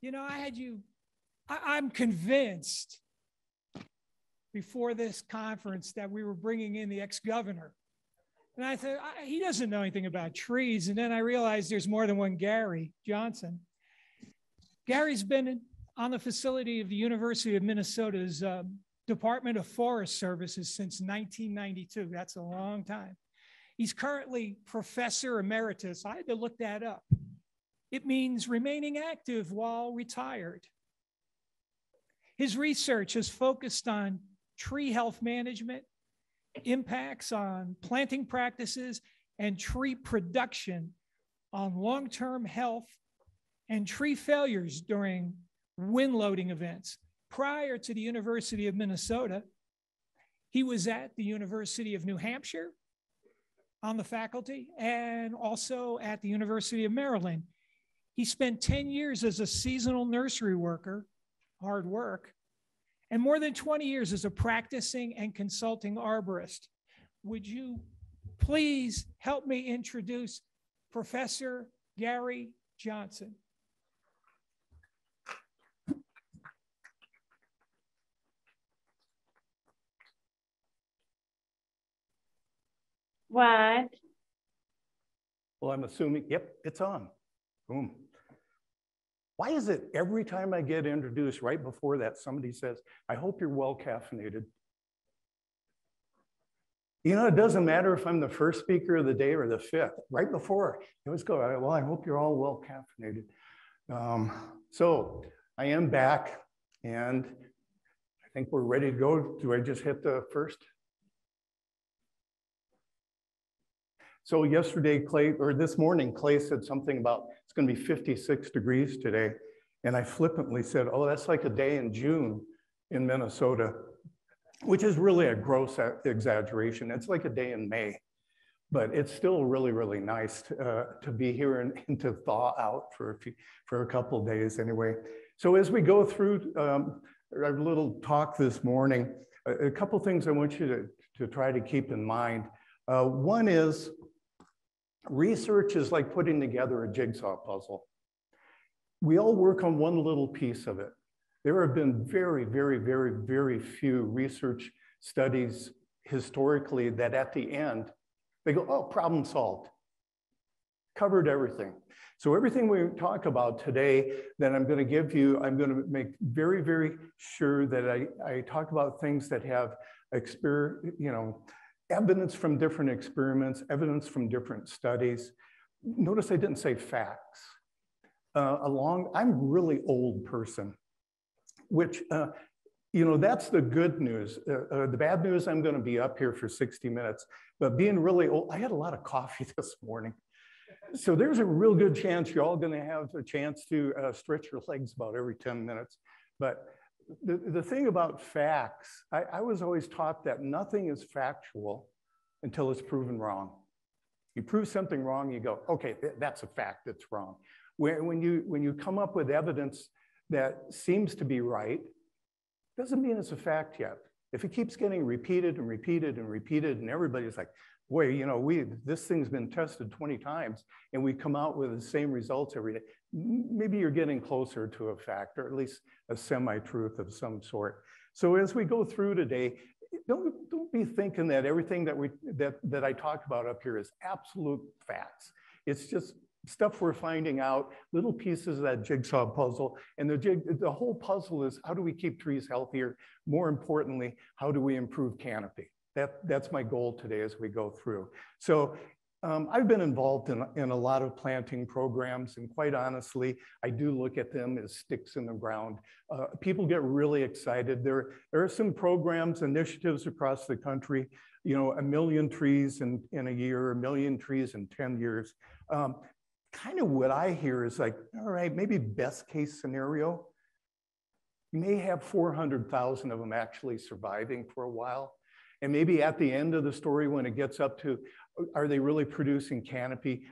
You know, I had you, I, am convinced before this conference that we were bringing in the ex governor. And I thought, he doesn't know anything about trees. And then I realized there's more than one Gary Johnson. Gary's been on the facility of the University of Minnesota's uh, Department of Forest Services since 1992. That's a long time. He's currently professor emeritus. I had to look that up. It means remaining active while retired. His research is focused on tree health management, impacts on planting practices, and tree production on long term health and tree failures during wind loading events. Prior to the University of Minnesota, he was at the University of New Hampshire on the faculty and also at the University of Maryland. He spent 10 years as a seasonal nursery worker, hard work, and more than 20 years as a practicing and consulting arborist. Would you please help me introduce Professor Gary Johnson? What? Well, I'm assuming, yep, it's on. Boom. Why is it every time I get introduced right before that, somebody says, I hope you're well caffeinated? You know, it doesn't matter if I'm the first speaker of the day or the fifth. Right before, it was go, well, I hope you're all well caffeinated. Um, so I am back and I think we're ready to go. Do I just hit the first? So yesterday, Clay, or this morning, Clay said something about going to be 56 degrees today. And I flippantly said, oh, that's like a day in June in Minnesota, which is really a gross exaggeration. It's like a day in May, but it's still really, really nice to, uh, to be here and, and, to thaw out for a, few, for a couple days anyway. So as we go through um, our little talk this morning, a, a couple things I want you to, to try to keep in mind. Uh, one is Research is like putting together a jigsaw puzzle. We all work on one little piece of it. There have been very, very, very, very few research studies historically that at the end, they go, oh, problem solved. Covered everything. So everything we talk about today that I'm going to give you, I'm going to make very, very sure that I, I talk about things that have exper, you know, evidence from different experiments, evidence from different studies. Notice I didn't say facts. Uh, along, I'm really old person, which, uh, you know, that's the good news. Uh, uh the bad news, I'm gonna be up here for 60 minutes, but being really old, I had a lot of coffee this morning. So there's a real good chance you're all gonna have a chance to uh, stretch your legs about every 10 minutes. But the, the thing about facts, I, I was always taught that nothing is factual until it's proven wrong. You prove something wrong, you go, okay, that's a fact, that's wrong. When, when, you, when you come up with evidence that seems to be right, doesn't mean it's a fact yet. If it keeps getting repeated and repeated and repeated, and everybody's like, boy, you know, we this thing's been tested 20 times and we come out with the same results every day. Maybe you're getting closer to a fact or at least a semi-truth of some sort. So as we go through today, don't, don't be thinking that everything that we that, that I talked about up here is absolute facts. It's just stuff we're finding out, little pieces of that jigsaw puzzle. And the, jig, the whole puzzle is how do we keep trees healthier? More importantly, how do we improve canopy? That, that's my goal today as we go through. So um, I've been involved in, in a lot of planting programs, and quite honestly, I do look at them as sticks in the ground. Uh, people get really excited. There, there are some programs, initiatives across the country, you know, a million trees in, in a year, a million trees in 10 years. Um, kind of what I hear is like, all right, maybe best case scenario, you may have 400,000 of them actually surviving for a while. And maybe at the end of the story, when it gets up to, are they really producing canopy?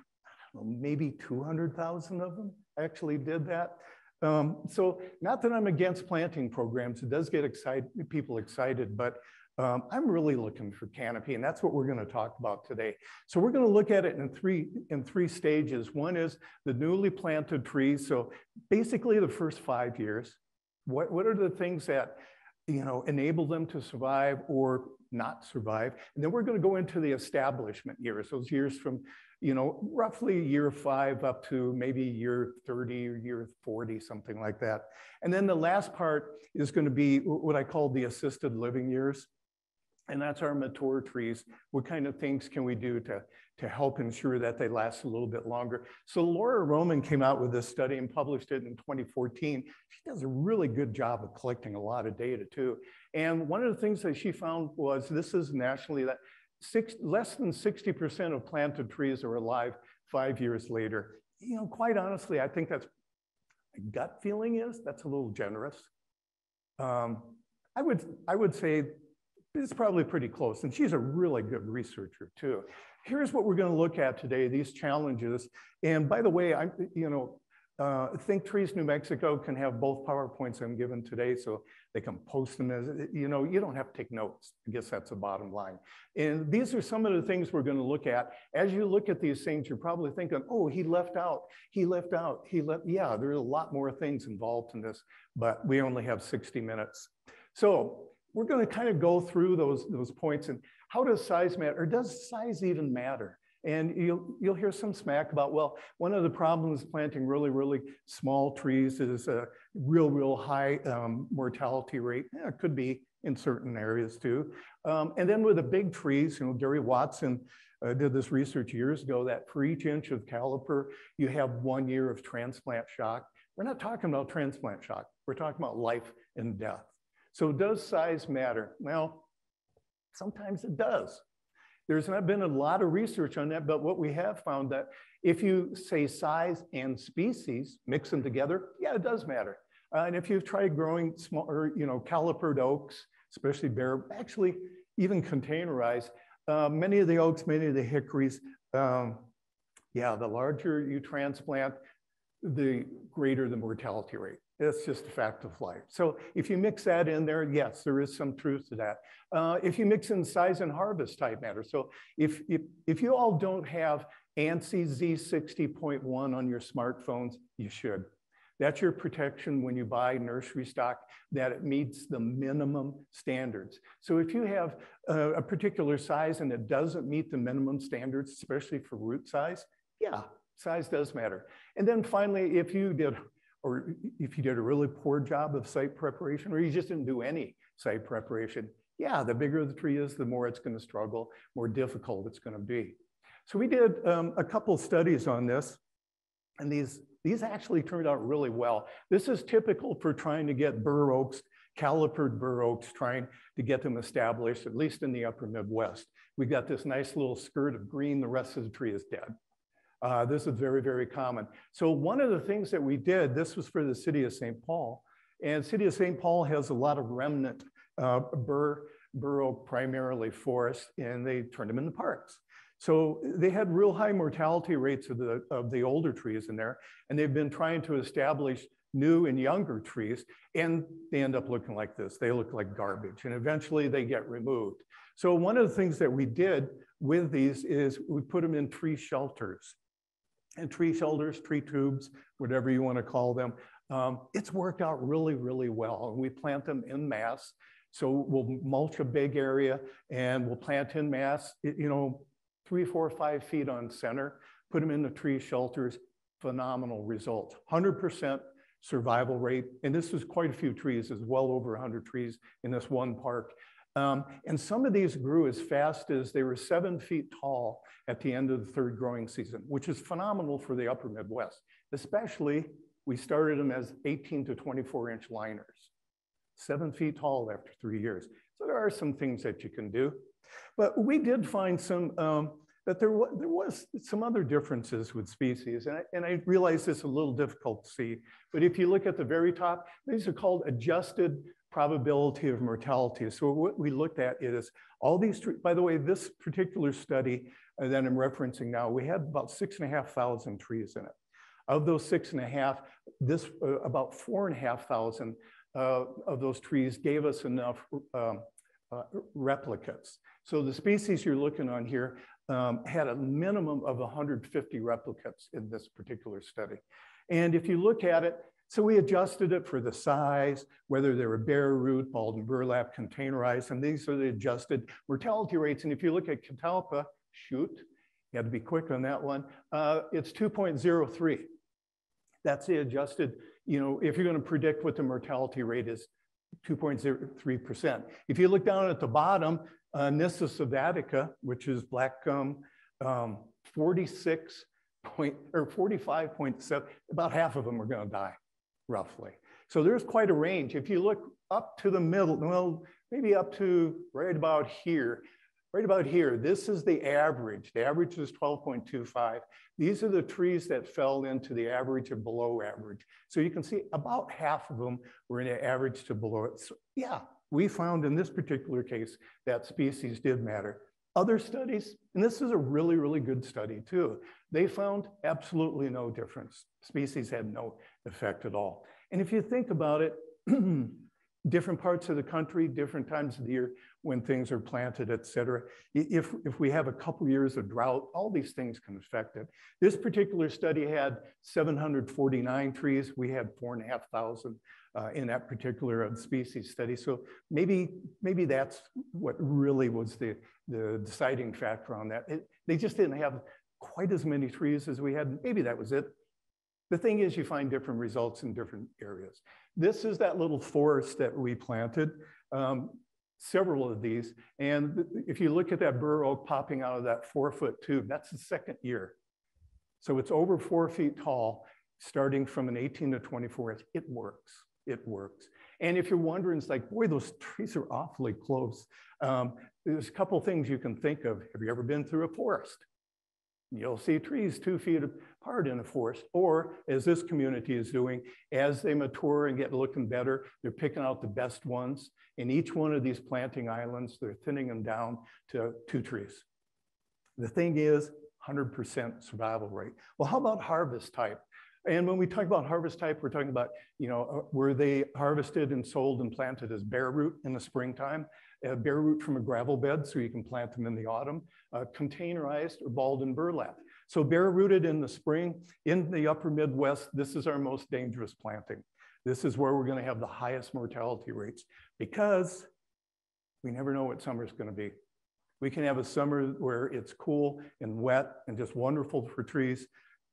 Know, maybe 200,000 of them actually did that. Um, so not that I'm against planting programs, it does get excited, people excited, but Um, I'm really looking for canopy, and that's what we're going to talk about today. So we're going to look at it in three in three stages. One is the newly planted trees. So basically, the first five years. What what are the things that you know enable them to survive or not survive? And then we're going to go into the establishment years, those years from you know, roughly year five up to maybe year 30 or year 40, something like that. And then the last part is going to be what I call the assisted living years. And that's our mature trees. What kind of things can we do to, to help ensure that they last a little bit longer? So Lara Roman came out with this study and published it in 2014. She does a really good job of collecting a lot of data too. And one of the things that she found was this is nationally that six, less than 60% of planted trees are alive five years later. You know, quite honestly, I think that's my gut feeling is that's a little generous. Um, I would I would say it's probably pretty close, and she's a really good researcher too. Here's what we're going to look at today: these challenges. And by the way, I you know uh, Think Trees New Mexico can have both PowerPoints I'm given today, so they can post them as, you know, you don't have to take notes. I guess that's the bottom line. And these are some of the things we're gonna look at. As you look at these things, you're probably thinking, oh, he left out, he left out, he left. Yeah, there's a lot more things involved in this, but we only have 60 minutes. So we're gonna kind of go through those, those points and how does size matter, or does size even matter? And you'll, you'll hear some smack about, well, one of the problems planting really, really small trees is a real, real high um, mortality rate. Yeah, it could be in certain areas too. Um, and then with the big trees, you know, Gary Watson uh, did this research years ago that for each inch of caliper, you have one year of transplant shock. We're not talking about transplant shock. We're talking about life and death. So does size matter? Well, sometimes it does. There's not been a lot of research on that, but what we have found that if you say size and species, mix them together, yeah, it does matter. Uh, and if you've tried growing small or, you know, calipered oaks, especially bare, actually even containerized, uh, many of the oaks, many of the hickories, um, yeah, the larger you transplant, the greater the mortality rate. It's just a fact of life. So if you mix that in there, yes, there is some truth to that. Uh, if you mix in size and harvest type matter. So if, if, if you all don't have ANSI Z60.1 on your smartphones, you should. That's your protection when you buy nursery stock, that it meets the minimum standards. So if you have a, a particular size and it doesn't meet the minimum standards, especially for root size, yeah, size does matter. And then finally, if you did or if you did a really poor job of site preparation, or you just didn't do any site preparation, yeah, the bigger the tree is, the more it's going to struggle, more difficult it's going to be. So we did um, a couple studies on this, and these, these actually turned out really well. This is typical for trying to get bur oaks, calipered bur oaks, trying to get them established, at least in the upper Midwest. We got this nice little skirt of green, the rest of the tree is dead. Uh, this is very, very common. So one of the things that we did, this was for the city of St. Paul, and city of St. Paul has a lot of remnant uh, bur, bur oak primarily forest, and they turned them into parks. So they had real high mortality rates of the, of the older trees in there, and they've been trying to establish new and younger trees, and they end up looking like this. They look like garbage, and eventually they get removed. So one of the things that we did with these is we put them in tree shelters and tree shelters, tree tubes, whatever you want to call them. Um, it's worked out really, really well. And we plant them in mass. So we'll mulch a big area and we'll plant in mass, you know, three, four, five feet on center, put them in the tree shelters, phenomenal results. 100% survival rate. And this is quite a few trees, there's well over 100 trees in this one park. Um, and some of these grew as fast as they were seven feet tall at the end of the third growing season, which is phenomenal for the upper Midwest. Especially, we started them as 18 to 24 inch liners, seven feet tall after three years. So there are some things that you can do. But we did find some, um, that there, there was some other differences with species. And I, and I realize this is a little difficult to see, but if you look at the very top, these are called adjusted probability of mortality. So what we looked at is all these, trees, by the way, this particular study that I'm referencing now, we had about six and a half thousand trees in it. Of those six and a half, this uh, about four and a half thousand uh, of those trees gave us enough um, uh, replicates. So the species you're looking on here um, had a minimum of 150 replicates in this particular study. And if you look at it, so we adjusted it for the size, whether they were bare root, balled and burlap, containerized, and these are the adjusted mortality rates. And if you look at Catalpa, shoot, you had to be quick on that one, uh, it's 2.03. That's the adjusted, you know, if you're gonna predict what the mortality rate is, 2.03%. If you look down at the bottom, uh, Nyssa which is black gum, um, 46 point, or 45.7, about half of them are gonna die, roughly. So there's quite a range. If you look up to the middle, well, maybe up to right about here, right about here, this is the average. The average is 12.25. These are the trees that fell into the average or below average. So you can see about half of them were in the average to below it. So yeah, we found in this particular case that species did matter. Other studies, and this is a really, really good study too, they found absolutely no difference. Species had no effect at all. And if you think about it, different parts of the country, different times of the year when things are planted, et cetera. If, if we have a couple years of drought, all these things can affect it. This particular study had 749 trees. We had four and a half thousand uh, in that particular uh, species study. So maybe, maybe that's what really was the, the deciding factor on that. It, they just didn't have quite as many trees as we had. Maybe that was it. The thing is you find different results in different areas. This is that little forest that we planted, um, several of these. And if you look at that bur oak popping out of that four foot tube, that's the second year. So it's over four feet tall, starting from an 18 to 24 inch. It works, it works. And if you're wondering, it's like, boy, those trees are awfully close. Um, there's a couple things you can think of. Have you ever been through a forest? You'll see trees two feet apart in a forest, or as this community is doing, as they mature and get looking better, they're picking out the best ones. In each one of these planting islands, they're thinning them down to two trees. The thing is, 100% survival rate. Well, how about harvest type? And when we talk about harvest type, we're talking about, you know, uh, were they harvested and sold and planted as bare root in the springtime? uh, bare root from a gravel bed, so you can plant them in the autumn, uh, containerized or balled and burlap. So bare rooted in the spring, in the upper Midwest, this is our most dangerous planting. This is where we're gonna have the highest mortality rates because we never know what summer's gonna be. We can have a summer where it's cool and wet and just wonderful for trees.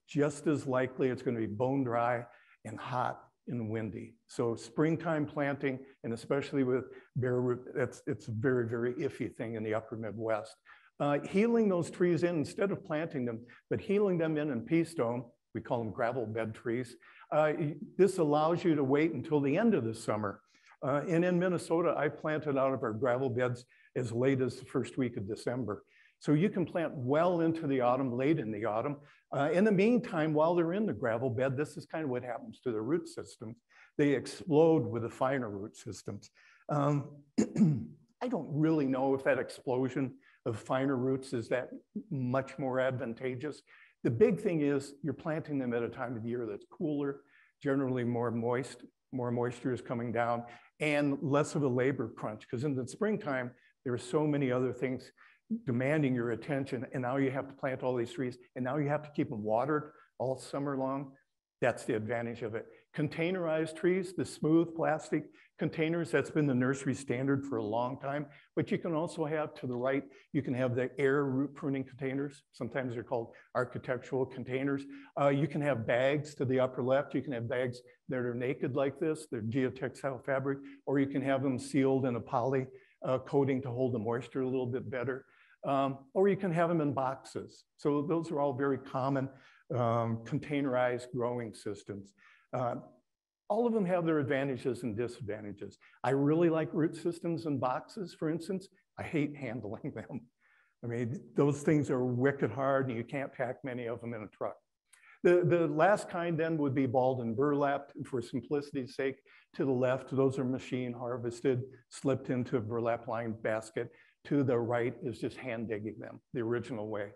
Just as likely it's gonna be bone dry and hot and windy. So springtime planting, and especially with bare root, that's, it's a very, very iffy thing in the upper Midwest. Uh, heeling those trees in instead of planting them, but heeling them in in pea stone, we call them gravel bed trees. Uh, this allows you to wait until the end of the summer. Uh, and in Minnesota, I planted out of our gravel beds as late as the first week of December. So you can plant well into the autumn, late in the autumn. Uh, in the meantime, while they're in the gravel bed, this is kind of what happens to the root systems. They explode with the finer root systems. Um, I don't really know if that explosion of finer roots is that much more advantageous. The big thing is you're planting them at a time of the year that's cooler, generally more moist, more moisture is coming down, and less of a labor crunch. Because in the springtime, there are so many other things demanding your attention. And now you have to plant all these trees and now you have to keep them watered all summer long. That's the advantage of it. Containerized trees, the smooth plastic containers, that's been the nursery standard for a long time. But you can also have to the right, you can have the air root pruning containers. Sometimes they're called architectural containers. Uh, you can have bags to the upper left. You can have bags that are naked like this, they're geotextile fabric, or you can have them sealed in a poly uh, coating to hold the moisture a little bit better um, or you can have them in boxes. So those are all very common um, containerized growing systems. Uh, all of them have their advantages and disadvantages. I really like root systems and boxes, for instance. I hate handling them. I mean, those things are wicked hard and you can't pack many of them in a truck. The, the last kind then would be balled and burlapped for simplicity's sake. To the left, those are machine harvested, slipped into a burlap lined basket to the right is just hand digging them the original way.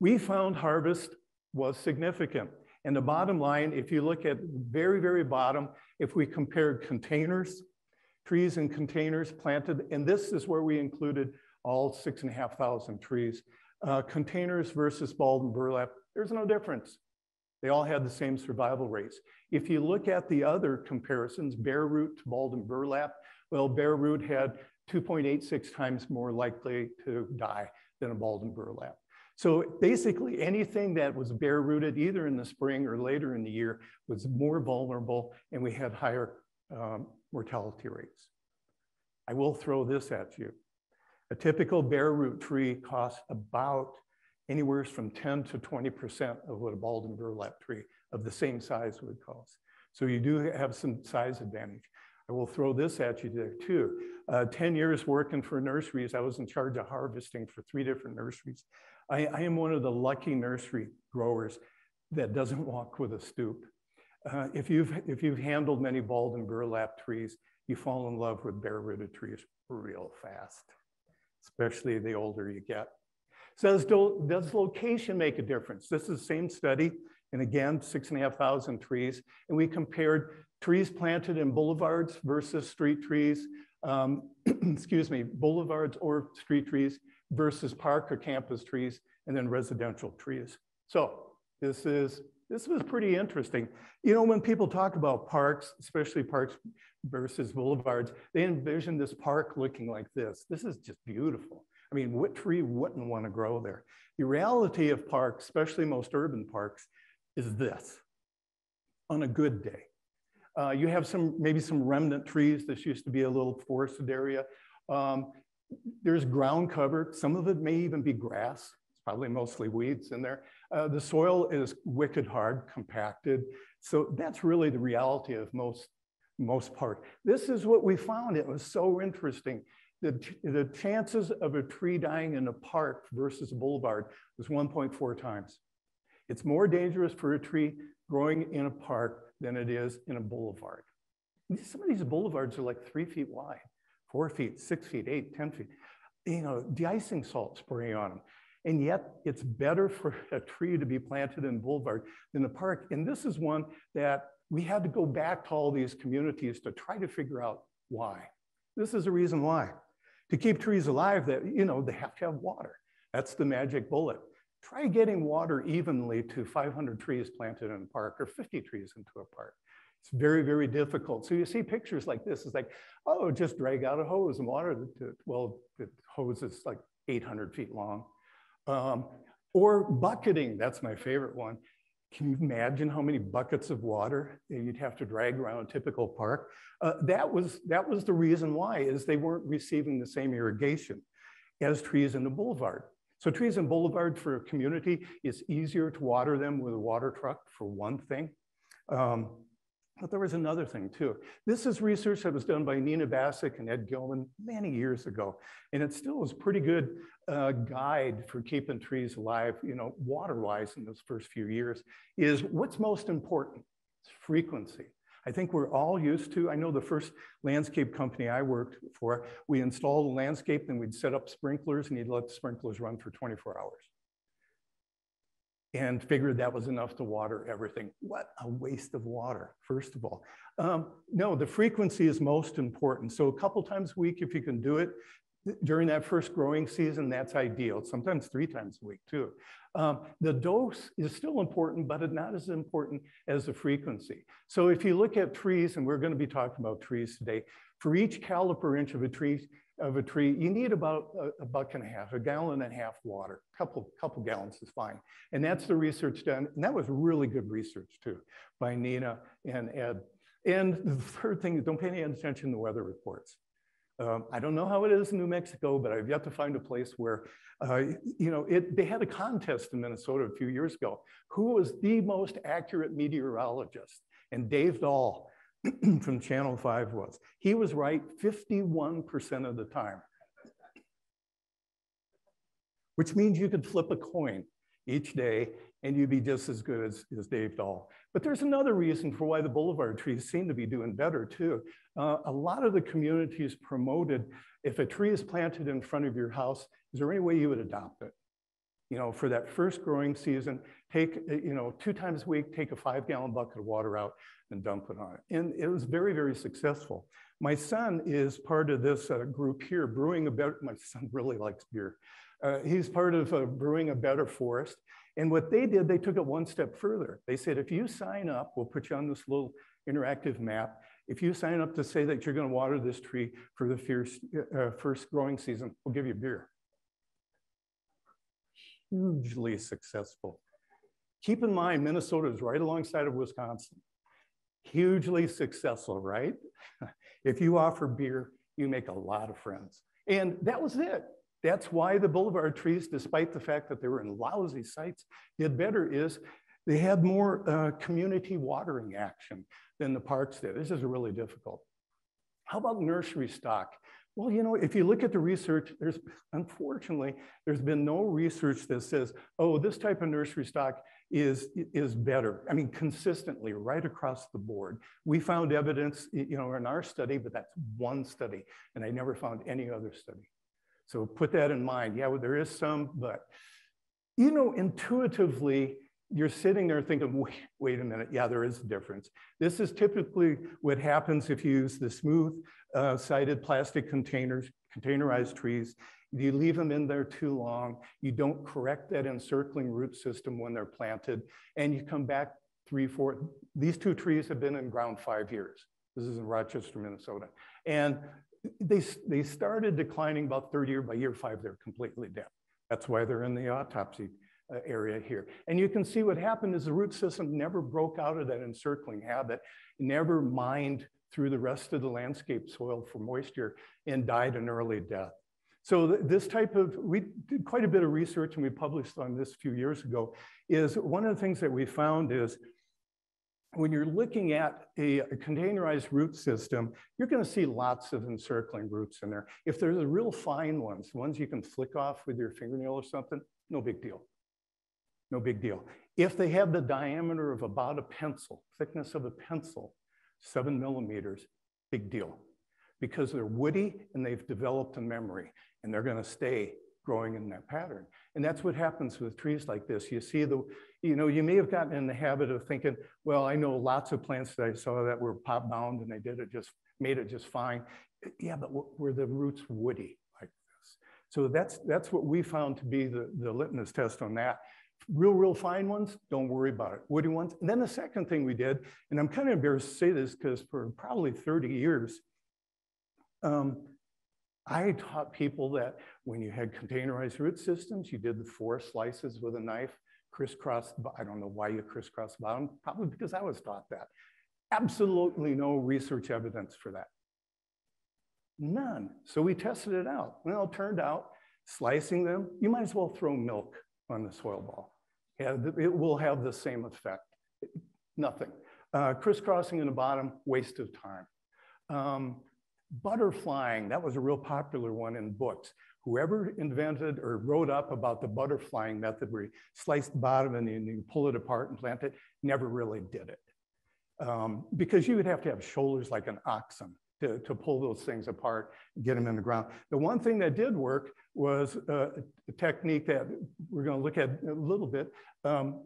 We found harvest was significant. And the bottom line, if you look at very, very bottom, if we compared containers trees in containers planted, and this is where we included all six and a half thousand trees. Uh, containers versus balled and burlap, there's no difference. They all had the same survival rates. If you look at the other comparisons, bare root to balled and burlap, well, bare root had 2.86 times more likely to die than a balled and burlap. So basically anything that was bare rooted either in the spring or later in the year was more vulnerable and we had higher um, mortality rates. I will throw this at you. A typical bare root tree costs about anywhere from 10 to 20% of what a balled and burlap tree of the same size would cost. So you do have some size advantage. I will throw this at you there too. Uh, 10 years working for nurseries, I was in charge of harvesting for three different nurseries. I, I am one of the lucky nursery growers that doesn't walk with a stoop. Uh, if, you've, if you've handled many balled and burlap trees, you fall in love with bare-rooted trees real fast, especially the older you get. So does, does location make a difference? This is the same study, and again, six and a half thousand trees, and we compared trees planted in boulevards versus street trees, um, excuse me, boulevards or street trees versus park or campus trees, and then residential trees. So this is this was pretty interesting. You know, when people talk about parks, especially parks versus boulevards, they envision this park looking like this. This is just beautiful. I mean, what tree wouldn't want to grow there? The reality of parks, especially most urban parks, is this on a good day. Uh, you have some, maybe some remnant trees. This used to be a little forested area. Um, there's ground cover. Some of it may even be grass. It's probably mostly weeds in there. Uh, the soil is wicked hard, compacted. So that's really the reality of most, most part. This is what we found. It was so interesting. The, the chances of a tree dying in a park versus a boulevard was 1.4 times. It's more dangerous for a tree growing in a park than it is in a boulevard. Some of these boulevards are like three feet wide four feet, six feet, eight, 10 feet, you know, de-icing salt spraying on them. And yet it's better for a tree to be planted in boulevard than a park. And this is one that we had to go back to all these communities to try to figure out why. This is the reason why. To keep trees alive, that you know, they have to have water. That's the magic bullet. Try getting water evenly to 500 trees planted in a park or 50 trees into a park. It's very, very difficult. So you see pictures like this. It's like, oh, just drag out a hose and water it. Well, the hose is like 800 feet long. Um, or bucketing, that's my favorite one. Can you imagine how many buckets of water you'd have to drag around a typical park? Uh, that, was, that was the reason why, is they weren't receiving the same irrigation as trees in the boulevard. So trees in boulevard for a community, it's easier to water them with a water truck for one thing. Um, but there was another thing too. This is research that was done by Nina Bassuk and Ed Gilman many years ago. And it still is pretty good uh, guide for keeping trees alive, you know, water-wise in those first few years, is what's most important? It's frequency. I think we're all used to, I know the first landscape company I worked for, we installed a landscape and we'd set up sprinklers and you'd let the sprinklers run for 24 hours and figured that was enough to water everything. What a waste of water, first of all. Um, no, the frequency is most important. So a couple times a week, if you can do it during that first growing season, that's ideal. Sometimes three times a week too. Um, the dose is still important, but not as important as the frequency. So if you look at trees, and we're gonna be talking about trees today, for each caliper inch of a tree, of a tree, you need about a, a, buck and a half, a gallon and a half water. A couple, couple gallons is fine. And that's the research done. And that was really good research too by Nina and Ed. And the third thing is don't pay any attention to weather reports. Um, I don't know how it is in New Mexico, but I've yet to find a place where, uh, you know, it, they had a contest in Minnesota from Channel 5 was. He was right 51% of the time, which means you could flip a coin each day and you'd be just as good as, as Dave Dahl. But there's another reason for why the boulevard trees seem to be doing better too. Uh, a lot of the communities promoted, if a tree is planted in front of your house, is there any way you would adopt it? You know, for that first growing season, take, you know, two times a week, take a five gallon bucket of water out and dump it on it. And it was very, very successful. My son is part of this uh, group here, Brewing a Better, my son really likes beer. Uh, he's part of uh, Brewing a Better Forest. And what they did, they took it one step further. They said, if you sign up, we'll put you on this little interactive map. If you sign up to say that you're going to water this tree for the first, uh, first growing season, we'll give you beer. Hugely successful. Keep in mind, Minnesota is right alongside of Wisconsin. Hugely successful, right? if you offer beer, you make a lot of friends. And that was it. That's why the boulevard trees, despite the fact that they were in lousy sites, did better is they had more uh, community watering action than the parks did. This is really difficult. How about nursery stock? Well, you know, if you look at the research, there's unfortunately, there's been no research that says, oh, this type of nursery stock is, is better. I mean, consistently right across the board. We found evidence, you know, in our study, but that's one study, and I never found any other study. So put that in mind. Yeah, well, there is some, but you know, intuitively, you're sitting there thinking, wait, wait a minute, yeah, there is a difference. This is typically what happens if you use the smooth uh, sided plastic containers, containerized trees. You leave them in there too long. You don't correct that encircling root system when they're planted. And you come back three, four, these two trees have been in ground five years. This is in Rochester, Minnesota. And they, they started declining about third year. By year five, they're completely dead. That's why they're in the autopsy uh, area here. And you can see what happened is the root system never broke out of that encircling habit, never mined through the rest of the landscape soil for moisture and died an early death. So this type of, we did quite a bit of research and we published on this a few years ago, is one of the things that we found is when you're looking at a, a, containerized root system, you're going to see lots of encircling roots in there. If they're the real fine ones, ones you can flick off with your fingernail or something, no big deal. No big deal. If they have the diameter of about a pencil, thickness of a pencil, seven millimeters, big deal. Because they're woody and they've developed a memory and they're going to stay growing in that pattern. And that's what happens with trees like this. You see the, you know, you may have gotten in the habit of thinking, well, I know lots of plants that I saw that were pot bound and they did it just, made it just fine. Yeah, but were the roots woody like this? So that's, that's what we found to be the, the litmus test on that. Real, real fine ones, don't worry about it. Woody ones. And then the second thing we did, and I'm kind of embarrassed to say this because for probably 30 years, um, I taught people that when you had containerized root systems, you did the four slices with a knife, crisscross. I don't know why you crisscross bottom, probably because I was taught that. Absolutely no research evidence for that. None. So we tested it out. Well, it turned out slicing them, you might as well throw milk on the soil ball. Yeah, it will have the same effect. Nothing. Uh, crisscrossing in the bottom, waste of time. Um, Butterflying, that was a real popular one in books. Whoever invented or wrote up about the butterflying method where you slice the bottom and then you pull it apart and plant it, never really did it. Um, because you would have to have shoulders like an oxen to, to pull those things apart get them in the ground. The one thing that did work was uh, a technique that we're going to look at a little bit. Um,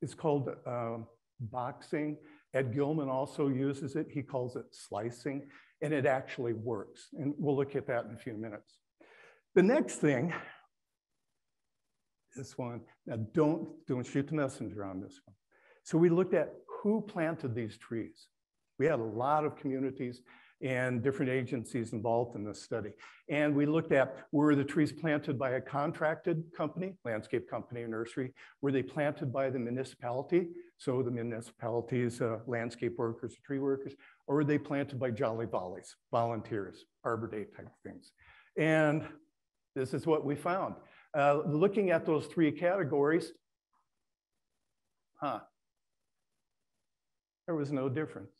it's called uh, boxing. Ed Gilman also uses it. He calls it slicing and it actually works. And we'll look at that in a few minutes. The next thing, this one, now don't, don't shoot the messenger on this one. So we looked at who planted these trees. We had a lot of communities and different agencies involved in this study. And we looked at, were the trees planted by a contracted company, landscape company or nursery? Were they planted by the municipality? So the municipalities, uh, landscape workers, tree workers, or were they planted by Jolly Volleys, volunteers, Arbor Day type things? And this is what we found. Uh, looking at those three categories, huh, there was no difference.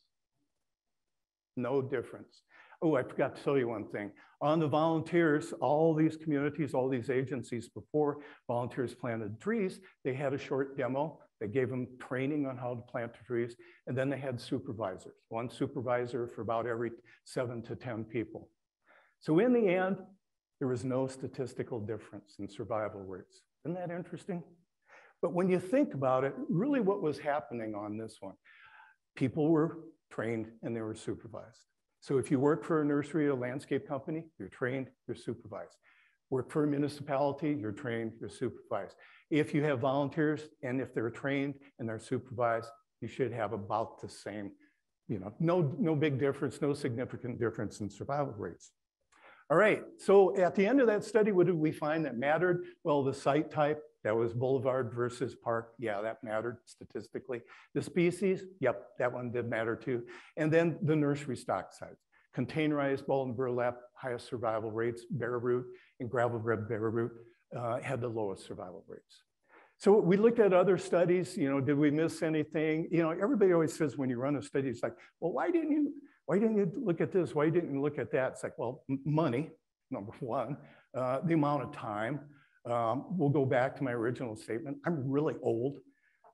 No difference. Oh, I forgot to tell you one thing. On the volunteers, all these communities, all these agencies before volunteers planted trees, they had a short demo they gave them training on how to plant the trees, and then they had supervisors, one supervisor for about every seven to 10 people. So in the end, there was no statistical difference in survival rates. Isn't that interesting? But when you think about it, really what was happening on this one, People were trained and they were supervised. So if you work for a nursery or landscape company, you're trained, you're supervised. Work for a municipality, you're trained, you're supervised. If you have volunteers and if they're trained and they're supervised, you should have about the same, you know, no, no big difference, no significant difference in survival rates. All right, so at the end of that study, what did we find that mattered? Well, the site type, that was boulevard versus park. Yeah, that mattered statistically. The species, yep, that one did matter too. And then the nursery stock size. Containerized ball and burlap, highest survival rates, bare root and gravel bed bare root uh, had the lowest survival rates. So we looked at other studies, you know, did we miss anything? You know, everybody always says when you run a study, it's like, well, why didn't you, why didn't you look at this? Why didn't you look at that? It's like, well, money, number one, uh, the amount of time. Um, we'll go back to my original statement. I'm really old.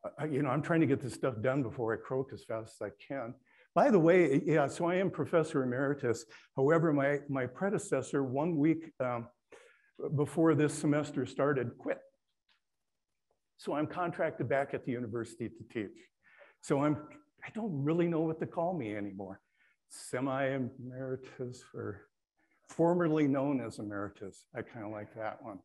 Uh, you know, I'm trying to get this stuff done before I croak as fast as I can. By the way, yeah, so I am professor emeritus. However, my, my predecessor, one week um, before this semester started, quit. So I'm contracted back at the university to teach. So I'm, I don't really know what to call me anymore. Semi-emeritus or formerly known as emeritus. I kind of like that one.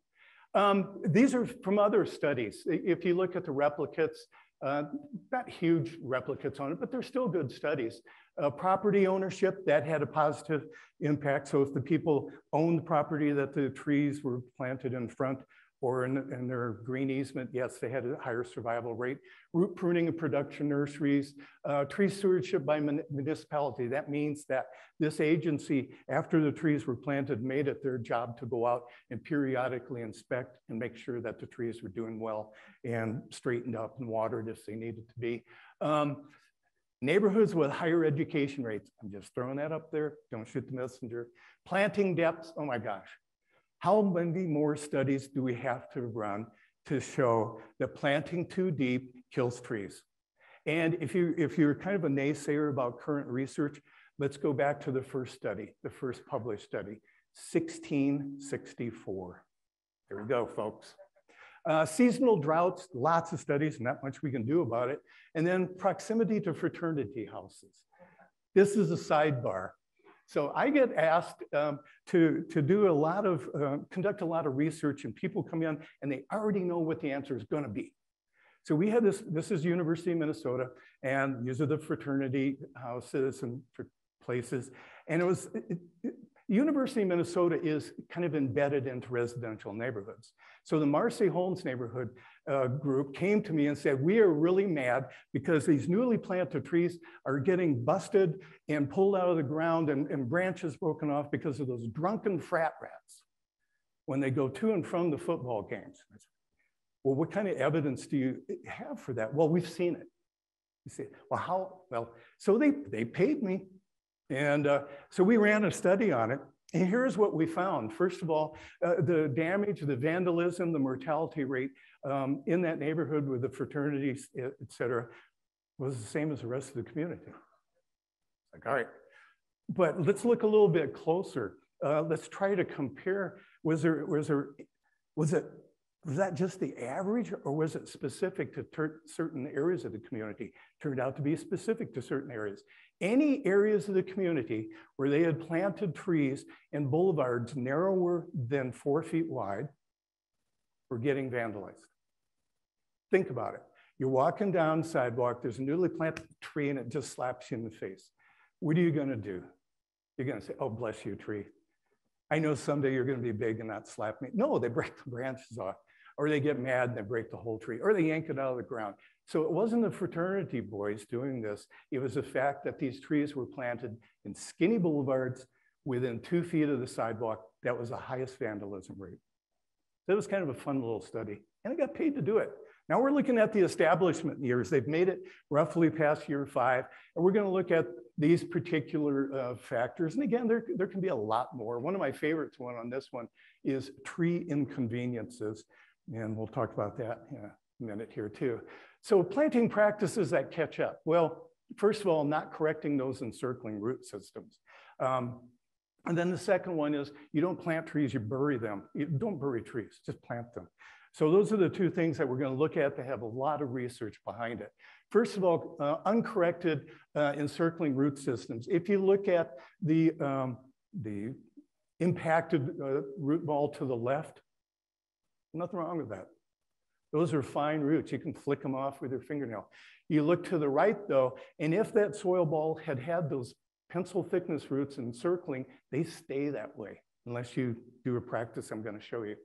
Um, these are from other studies. If you look at the replicates, uh, not huge replicates on it, but they're still good studies. Uh, property ownership, that had a positive impact. So if the people owned property that the trees were planted in front or in, in, their green easement, yes, they had a higher survival rate. Root pruning of production nurseries, uh, tree stewardship by municipality. That means that this agency, after the trees were planted, made it their job to go out and periodically inspect and make sure that the trees were doing well and straightened up and watered if they needed to be. Um, neighborhoods with higher education rates, I'm just throwing that up there, don't shoot the messenger. Planting depths, oh my gosh, how many more studies do we have to run to show that planting too deep kills trees? And if, you, if you're kind of a naysayer about current research, let's go back to the first study, the first published study, 1664. There we go, folks. Uh, seasonal droughts, lots of studies, not much we can do about it. And then proximity to fraternity houses. This is a sidebar. So I get asked um, to, to do a lot of, uh, conduct a lot of research and people come in and they already know what the answer is gonna be. So we had this, this is University of Minnesota and these are the fraternity houses and places. And it was, it, it, University of Minnesota is kind of embedded into residential neighborhoods. So the Marcy Holmes neighborhood uh, group came to me and said, we are really mad because these newly planted trees are getting busted and pulled out of the ground and, and branches broken off because of those drunken frat rats when they go to and from the football games. Well, what kind of evidence do you have for that? Well, we've seen it. You say, well, how? Well, so they, they paid me and uh, so we ran a study on it. And here's what we found. First of all, uh, the damage, the vandalism, the mortality rate um, in that neighborhood with the fraternities, et cetera, was the same as the rest of the community. Like, all right. But let's look a little bit closer. Uh, let's try to compare. Was there, was there, was it was that just the average or was it specific to certain areas of the community? Turned out to be specific to certain areas. Any areas of the community where they had planted trees and boulevards narrower than four feet wide were getting vandalized. Think about it. You're walking down sidewalk, there's a newly planted tree and it just slaps you in the face. What are you gonna do? You're gonna say, oh, bless you, tree. I know someday you're gonna be big and not slap me. No, they break the branches off or they get mad and they break the whole tree, or they yank it out of the ground. So it wasn't the fraternity boys doing this. It was the fact that these trees were planted in skinny boulevards within two feet of the sidewalk. That was the highest vandalism rate. That was kind of a fun little study. And I got paid to do it. Now we're looking at the establishment years. They've made it roughly past year five. And we're going to look at these particular uh, factors. And again, there, there can be a lot more. One of my favorites one on this one is tree inconveniences. And we'll talk about that in a minute here too. So planting practices that catch up. Well, first of all, not correcting those encircling root systems. Um, and then the second one is you don't plant trees, you bury them. You don't bury trees, just plant them. So those are the two things that we're going to look at that have a lot of research behind it. First of all, uh, uncorrected uh, encircling root systems. If you look at the, um, the impacted uh, root ball to the left, nothing wrong with that. Those are fine roots. You can flick them off with your fingernail. You look to the right though, and if that soil ball had had those pencil thickness roots encircling, they stay that way unless you do a practice I'm gonna show you.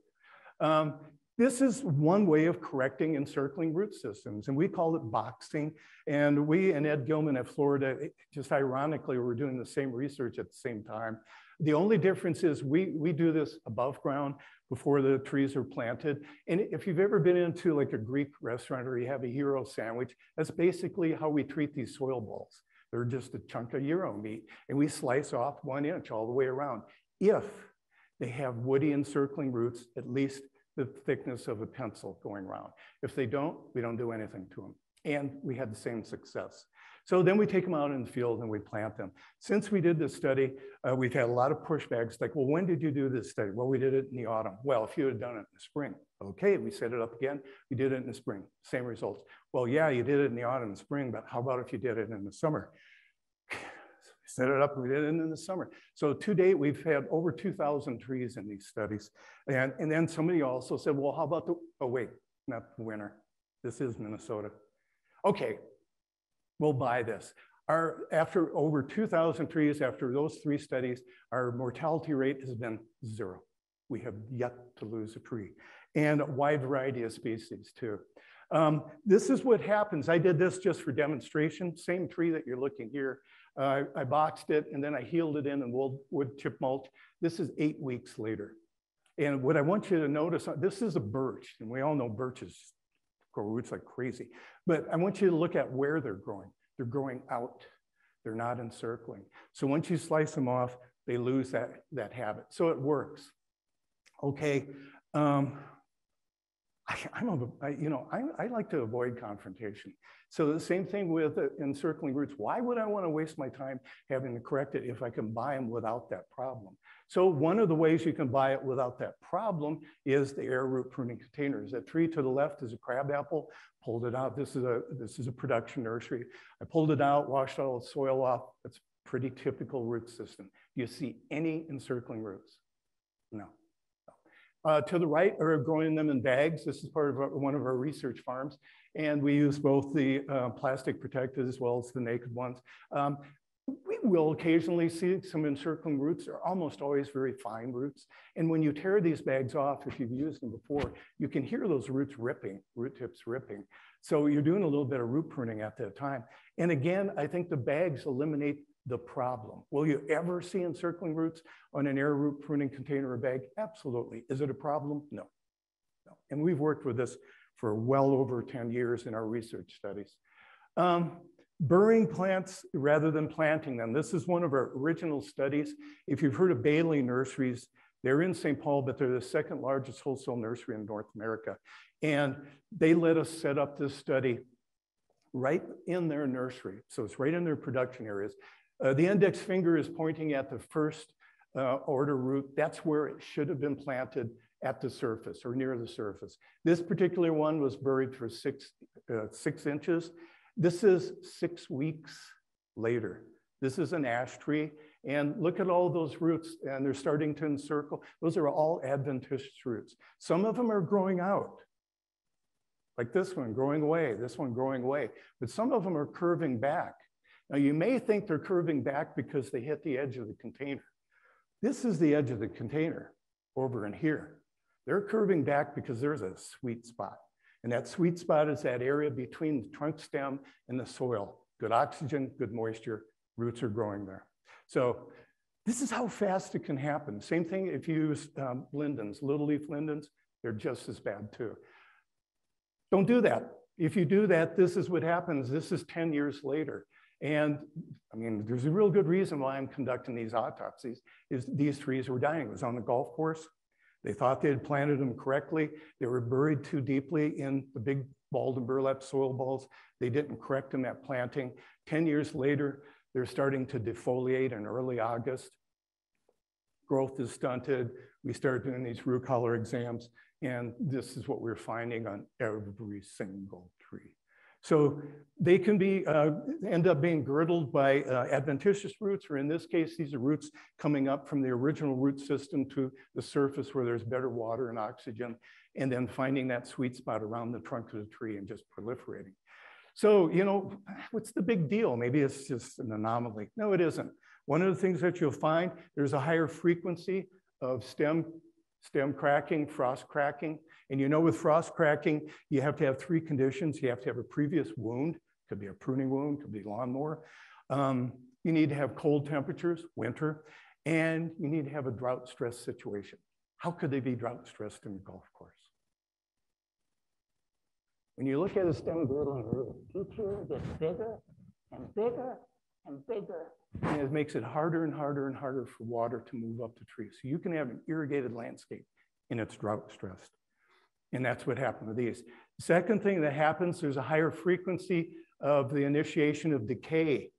Um, this is one way of correcting encircling root systems, and we call it boxing. And we and Ed Gilman at Florida, just ironically, we're doing the same research at the same time. The only difference is we, we do this above ground before the trees are planted. And if you've ever been into like a Greek restaurant or you have a gyro sandwich, that's basically how we treat these soil balls. They're just a chunk of gyro meat, and we slice off one inch all the way around. If they have woody encircling roots, at least the thickness of a pencil going around. If they don't, we don't do anything to them. And we had the same success. So then we take them out in the field and we plant them. Since we did this study, uh, we've had a lot of pushbacks like, well, when did you do this study? Well, we did it in the autumn. Well, if you had done it in the spring, okay, we set it up again. We did it in the spring, same results. Well, yeah, you did it in the autumn and spring, but how about if you did it in the summer? set it up, we did it in the summer. So to date, we've had over 2,000 trees in these studies. And, and then somebody also said, well, how about the, oh wait, not winter. This is Minnesota. Okay, we'll buy this. Our, after over 2,000 trees, after those three studies, our mortality rate has been zero. We have yet to lose a tree and a wide variety of species too. Um, this is what happens. I did this just for demonstration. Same tree that you're looking here. Uh, I boxed it and then I heeled it in and wood, wood chip mulch. This is eight weeks later. And what I want you to notice, uh, this is a birch, and we all know birches grow roots like crazy. But I want you to look at where they're growing. They're growing out. They're not encircling. So once you slice them off, they lose that, that habit. So it works. Okay. Um, I, am a, I, you know, I, I, like to avoid confrontation. So the same thing with uh, encircling roots. Why would I want to waste my time having to correct it if I can buy them without that problem? So one of the ways you can buy it without that problem is the air root pruning containers. That tree to the left is a crabapple, pulled it out. This is a, this is a production nursery. I pulled it out, washed all the soil off. That's pretty typical root system. Do you see any encircling roots? No. Uh, to the right are growing them in bags. This is part of our, one of our research farms. And we use both the uh, plastic protected as well as the naked ones. Um, we will occasionally see some encircling roots. They're almost always very fine roots. And when you tear these bags off, if you've used them before, you can hear those roots ripping, root tips ripping. So you're doing a little bit of root pruning at that time. And again, I think the bags eliminate the problem. Will you ever see encircling roots on an air root pruning container or bag? Absolutely. Is it a problem? No. no. And we've worked with this for well over 10 years in our research studies. Um, burying plants rather than planting them. This is one of our original studies. If you've heard of Bailey Nurseries, they're in St. Paul, but they're the second largest wholesale nursery in North America. And they let us set up this study right in their nursery. So it's right in their production areas. Uh, the index finger is pointing at the first uh, order root. That's where it should have been planted at the surface or near the surface. This particular one was buried for six, uh, six inches. This is six weeks later. This is an ash tree. And look at all those roots, and they're starting to encircle. Those are all adventitious roots. Some of them are growing out, like this one growing away, this one growing away. But some of them are curving back. Now, you may think they're curving back because they hit the edge of the container. This is the edge of the container over in here. They're curving back because there's a sweet spot. And that sweet spot is that area between the trunk stem and the soil. Good oxygen, good moisture, roots are growing there. So this is how fast it can happen. Same thing if you use um, lindens, little leaf lindens, they're just as bad too. Don't do that. If you do that, this is what happens. This is 10 years later. And I mean, there's a real good reason why I'm conducting these autopsies is these trees were dying. It was on the golf course. They thought they had planted them correctly. They were buried too deeply in the big balled and burlap soil balls. They didn't correct them at planting. 10 years later, they're starting to defoliate in early August. Growth is stunted. We start doing these root collar exams And this is what we're finding on every single tree. So they can be, uh, end up being girdled by uh, adventitious roots, or in this case, these are roots coming up from the original root system to the surface where there's better water and oxygen, and then finding that sweet spot around the trunk of the tree and just proliferating. So, you know, what's the big deal? Maybe it's just an anomaly. No, it isn't. One of the things that you'll find, there's a higher frequency of stem, stem cracking, frost cracking. And you know with frost cracking, you have to have three conditions. You have to have a previous wound, could be a pruning wound, could be lawnmower. Um, you need to have cold temperatures, winter, and you need to have a drought stress situation. How could they be drought stressed in a golf course? When you look at a stem each year gets bigger and bigger and bigger. And it makes it harder and harder and harder for water to move up the tree. So you can have an irrigated landscape and it's drought stressed. And that's what happened with these. Second thing that happens, there's a higher frequency of the initiation of decay.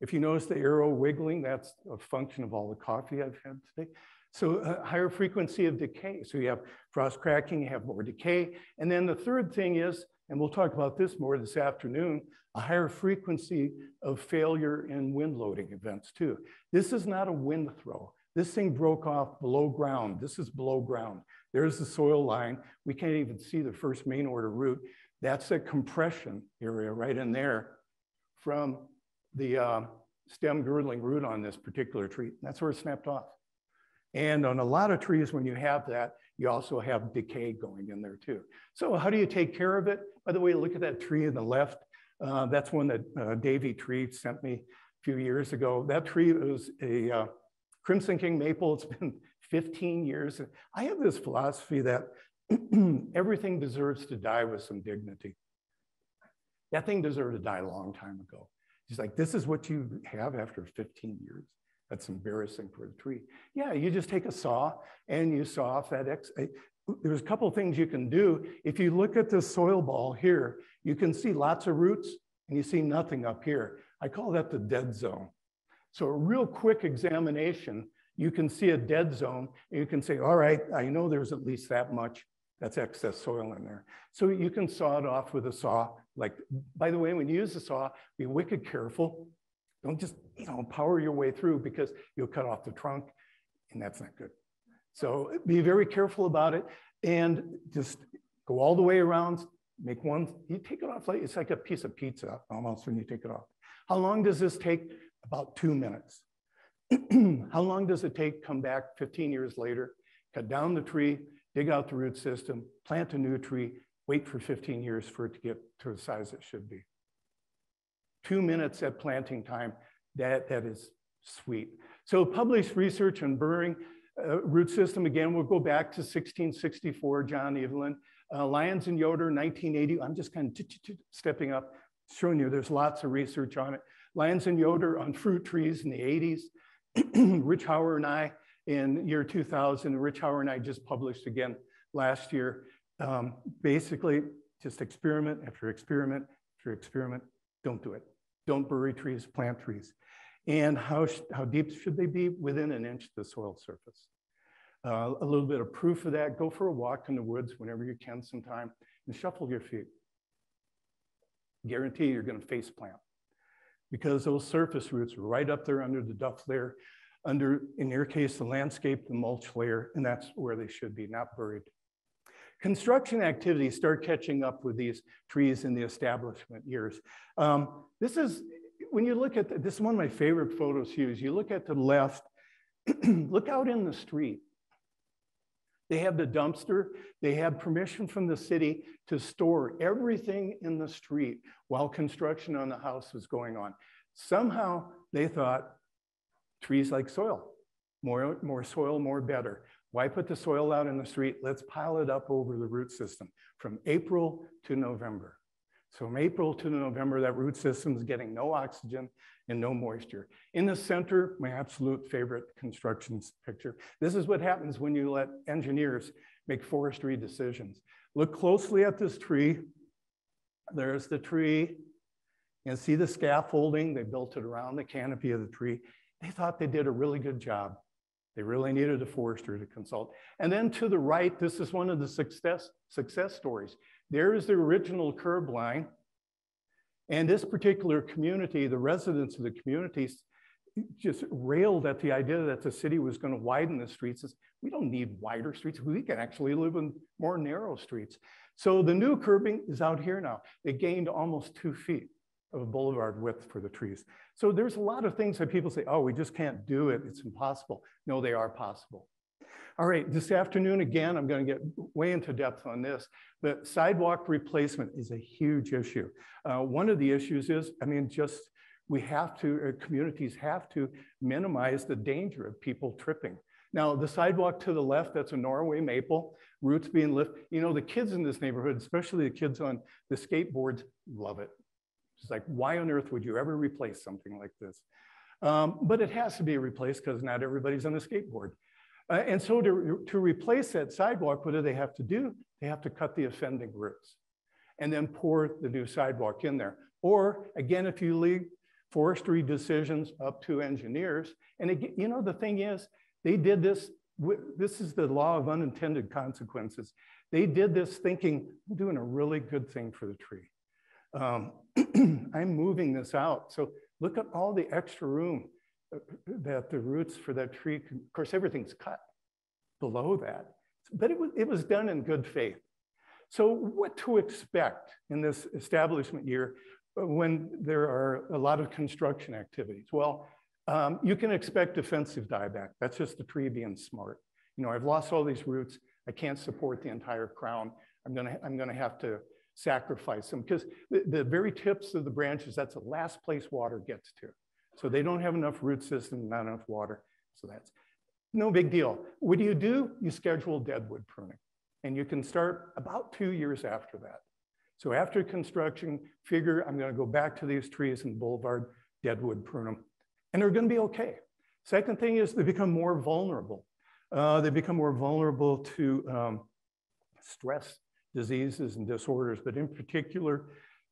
If you notice the arrow wiggling, that's a function of all the coffee I've had today. So a higher frequency of decay. So you have frost cracking, you have more decay. And then the third thing is, and we'll talk about this more this afternoon, a higher frequency of failure in wind loading events too. This is not a wind throw. This thing broke off below ground. This is below ground. There's the soil line. We can't even see the first main order root. That's a compression area right in there from the uh, stem girdling root on this particular tree. That's where it snapped off. And on a lot of trees, when you have that, you also have decay going in there too. So how do you take care of it? By the way, look at that tree on the left. Uh, that's one that uh, Davey Tree sent me a few years ago. That tree was a uh, Crimson King maple. It's been 15 years. I have this philosophy that everything deserves to die with some dignity. That thing deserved to die a long time ago. He's like, this is what you have after 15 years. That's embarrassing for the tree. Yeah, you just take a saw and you saw off that X. Eh, there's a couple things you can do. If you look at the soil ball here, you can see lots of roots and you see nothing up here. I call that the dead zone. So a real quick examination, you can see a dead zone and you can say, all right, I know there's at least that much. That's excess soil in there. So you can saw it off with a saw. Like, by the way, when you use a saw, be wicked careful don't just, you know, power your way through because you'll cut off the trunk and that's not good. So be very careful about it and just go all the way around, make one, you take it off like, it's like a piece of pizza almost when you take it off. How long does this take? About two minutes. How long does it take? Come back 15 years later, cut down the tree, dig out the root system, plant a new tree, wait for 15 years for it to get to the size it should be two minutes at planting time, that, that is sweet. So published research on burring uh, root system, again, we'll go back to 1664, John Evelyn. Uh, Lyons and Yoder, 1980, I'm just kind of stepping up, showing you there's lots of research on it. Lyons and Yoder on fruit trees in the 80s. Rich Hauer and I in year 2000, Rich Hauer and I just published again last year. Um, basically, just experiment after experiment after experiment, don't do it. Don't bury trees, plant trees. And how, how deep should they be? Within an inch of the soil surface. Uh, a little bit of proof of that, go for a walk in the woods whenever you can sometime and shuffle your feet. Guarantee you're gonna face plant because those surface roots are right up there under the duff layer, under, in your case, the landscape, the mulch layer, and that's where they should be, not buried. Construction activities start catching up with these trees in the establishment years. Um, this is, when you look at, the, this is one of my favorite photos to use. You look at the left, look out in the street. They have the dumpster. They had permission from the city to store everything in the street while construction on the house was going on. Somehow they thought trees like soil, more, more soil, more better. Why put the soil out in the street? Let's pile it up over the root system from April to November. So from April to November, that root system is getting no oxygen and no moisture. In the center, my absolute favorite construction picture. This is what happens when you let engineers make forestry decisions. Look closely at this tree. There's the tree. and see the scaffolding. They built it around the canopy of the tree. They thought they did a really good job. They really needed a forester to consult. And then to the right, this is one of the success, success stories. There is the original curb line. And this particular community, the residents of the communities just railed at the idea that the city was going to widen the streets. We don't need wider streets. We can actually live in more narrow streets. So the new curbing is out here now. They gained almost two feet of boulevard width for the trees. So there's a lot of things that people say, oh, we just can't do it. It's impossible. No, they are possible. All right, this afternoon, again, I'm gonna get way into depth on this, but sidewalk replacement is a huge issue. Uh, one of the issues is, I mean, just we have to, uh, communities have to minimize the danger of people tripping. Now, the sidewalk to the left, that's a Norway maple, roots being lifted. You know, the kids in this neighborhood, especially the kids on the skateboards, love it. It's like, why on earth would you ever replace something like this? Um, but it has to be replaced because not everybody's on a skateboard. Uh, and so to, to replace that sidewalk, what do they have to do? They have to cut the offending roots and then pour the new sidewalk in there. Or again, if you leave forestry decisions up to engineers, and again, you know, the thing is, they did this, this is the law of unintended consequences. They did this thinking, we're doing a really good thing for the tree. Um, I'm moving this out. So look at all the extra room that the roots for that tree, can, of course, everything's cut below that, but it was, it was done in good faith. So what to expect in this establishment year uh, when there are a lot of construction activities? Well, um, you can expect defensive dieback. That's just the tree being smart. You know, I've lost all these roots. I can't support the entire crown. I'm gonna, I'm gonna have to sacrifice them because the, the very tips of the branches, that's the last place water gets to. So they don't have enough root system, not enough water. So that's no big deal. What do you do? You schedule deadwood pruning. And you can start about two years after that. So after construction, figure I'm gonna go back to these trees in boulevard, deadwood prune them, and they're gonna be okay. Second thing is they become more vulnerable. Uh, they become more vulnerable to um, stress diseases and disorders, but in particular,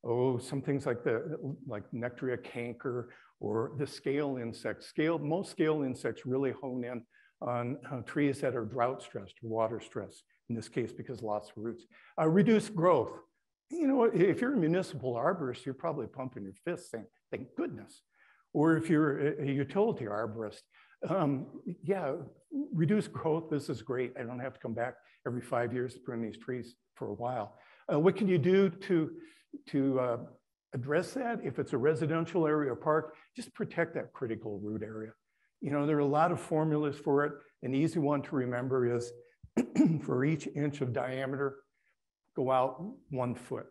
oh, some things like the like Nectria canker or the scale insects. Scale, most scale insects really hone in on uh, trees that are drought stressed water stressed, in this case, because lots of roots. Uh, reduce growth. You know, if you're a municipal arborist, you're probably pumping your fist saying, thank goodness. Or if you're a utility arborist, um, yeah, reduce growth, this is great. I don't have to come back every five years to prune these trees for a while. Uh, what can you do to, to uh, address that? If it's a residential area or park, just protect that critical root area. You know, there are a lot of formulas for it. An easy one to remember is for each inch of diameter, go out one foot.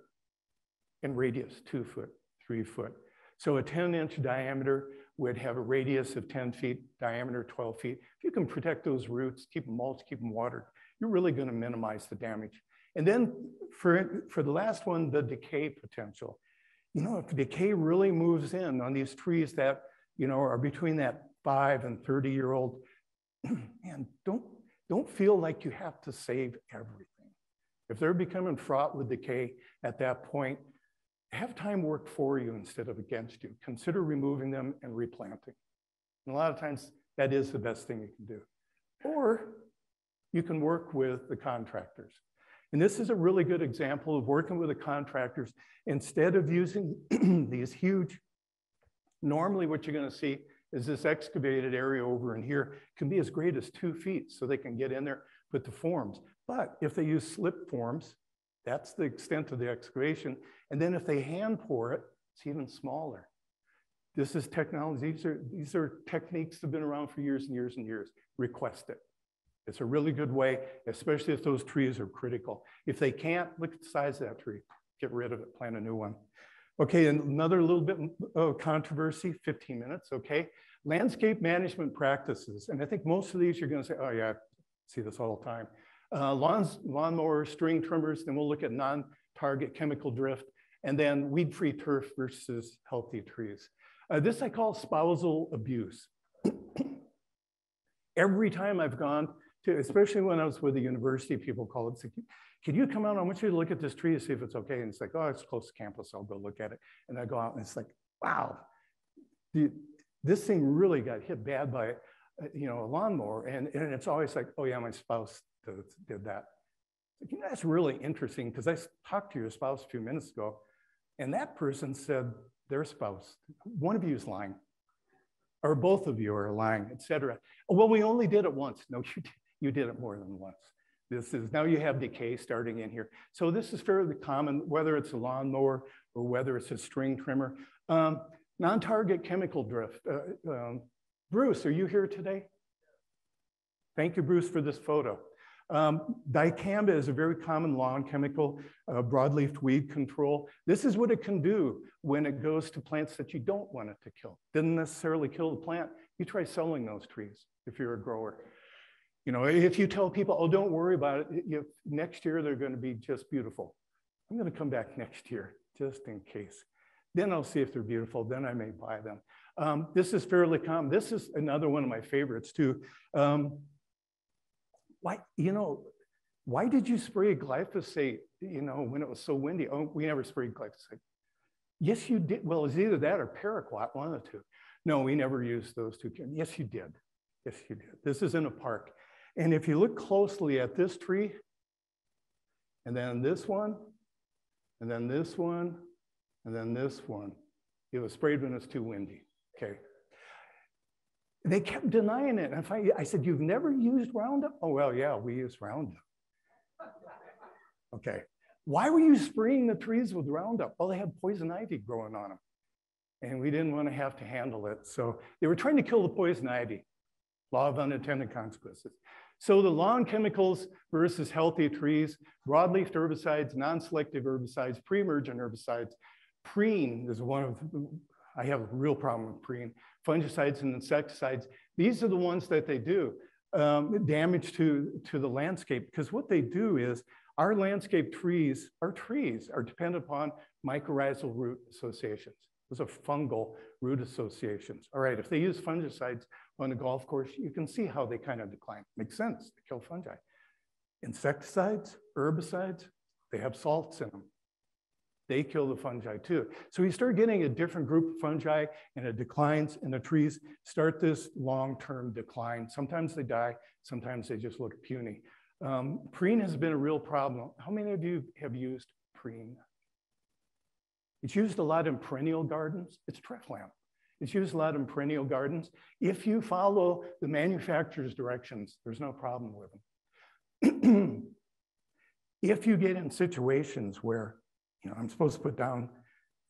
In radius, two foot, three foot. So a 10 inch diameter would have a radius of 10 feet, diameter 12 feet. If you can protect those roots, keep them mulched, keep them watered, you're really gonna minimize the damage. And then for, for the last one, the decay potential. You know, if decay really moves in on these trees that, you know, are between that five and 30 year old, and don't, don't feel like you have to save everything. If they're becoming fraught with decay at that point, have time work for you instead of against you. Consider removing them and replanting. And a lot of times that is the best thing you can do. Or you can work with the contractors. And this is a really good example of working with the contractors. Instead of using these huge, normally what you're gonna see is this excavated area over in here can be as great as two feet so they can get in there, put the forms. But if they use slip forms, that's the extent of the excavation. And then if they hand pour it, it's even smaller. This is technology. These are, these are techniques that have been around for years and years and years. Request it. It's a really good way, especially if those trees are critical. If they can't, look at the size of that tree. Get rid of it, plant a new one. Okay, another little bit of controversy, 15 minutes, okay? Landscape management practices. And I think most of these you're gonna say, oh yeah, I see this all the time. Uh, lawns, lawnmower, string trimmers, then we'll look at non-target chemical drift, and then weed-free turf versus healthy trees. Uh, this I call spousal abuse. Every time I've gone to, especially when I was with the university, people call it, say, can you come out? I want you to look at this tree to see if it's okay. And it's like, oh, it's close to campus. I'll go look at it. And I go out and it's like, wow, the, this thing really got hit bad by you know, a lawnmower. And, and it's always like, oh yeah, my spouse did that. You know, that's really interesting because I talked to your spouse a few minutes ago, and that person said their spouse, one of you is lying, or both of you are lying, etc. Well, we only did it once. No, you did, you did it more than once. This is now you have decay starting in here. So this is fairly common, whether it's a lawnmower or whether it's a string trimmer. Um, Non-target chemical drift. Uh, um, Bruce, are you here today? Thank you, Bruce, for this photo. Um, dicamba is a very common lawn chemical, uh, broadleaf weed control. This is what it can do when it goes to plants that you don't want it to kill. Didn't necessarily kill the plant. You try selling those trees if you're a grower. You know, if you tell people, oh, don't worry about it, you, next year they're going to be just beautiful. I'm going to come back next year just in case. Then I'll see if they're beautiful. Then I may buy them. Um, this is fairly common. This is another one of my favorites too. Um, why, you know, why did you spray glyphosate, you know, when it was so windy? Oh, we never sprayed glyphosate. Yes, you did. Well, it's either that or paraquat, one of the two. No, we never used those two. Yes, you did. Yes, you did. This is in a park. And if you look closely at this tree, and then this one, and then this one, and then this one, it was sprayed when it's too windy. Okay. They kept denying it. And I, I said, You've never used Roundup? Oh, well, yeah, we use Roundup. Okay. Why were you spraying the trees with Roundup? Well, they had poison ivy growing on them. And we didn't want to have to handle it. So they were trying to kill the poison ivy. Law of unintended consequences. So the lawn chemicals versus healthy trees, broadleaf herbicides, non-selective herbicides, pre-emergent herbicides, Preen is one of, I have a real problem with preen. Fungicides and insecticides, these are the ones that they do. Um, damage to, to the landscape, because what they do is our landscape trees, our trees are dependent upon mycorrhizal root associations. Those are fungal root associations. All right, if they use fungicides on a golf course, you can see how they kind of decline. Makes sense, to kill fungi. Insecticides, herbicides, they have salts in them they kill the fungi too. So you start getting a different group of fungi and it declines and the trees start this long-term decline. Sometimes they die, sometimes they just look puny. Um, preen has been a real problem. How many of you have used preen? It's used a lot in perennial gardens. It's Treflan. It's used a lot in perennial gardens. If you follow the manufacturer's directions, there's no problem with them. if you get in situations where you know, I'm supposed to put down,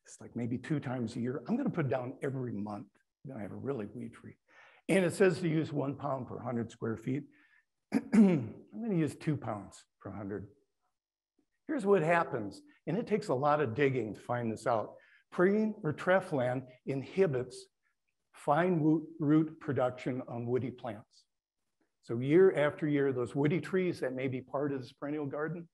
it's like maybe two times a year. I'm going to put down every month. Then I have a really weed tree. And it says to use one pound per 100 square feet. I'm to use two pounds per 100. Here's what happens, and it takes a lot of digging to find this out. Preen or Treflan inhibits fine root production on woody plants. So year after year, those woody trees that may be part of this perennial garden,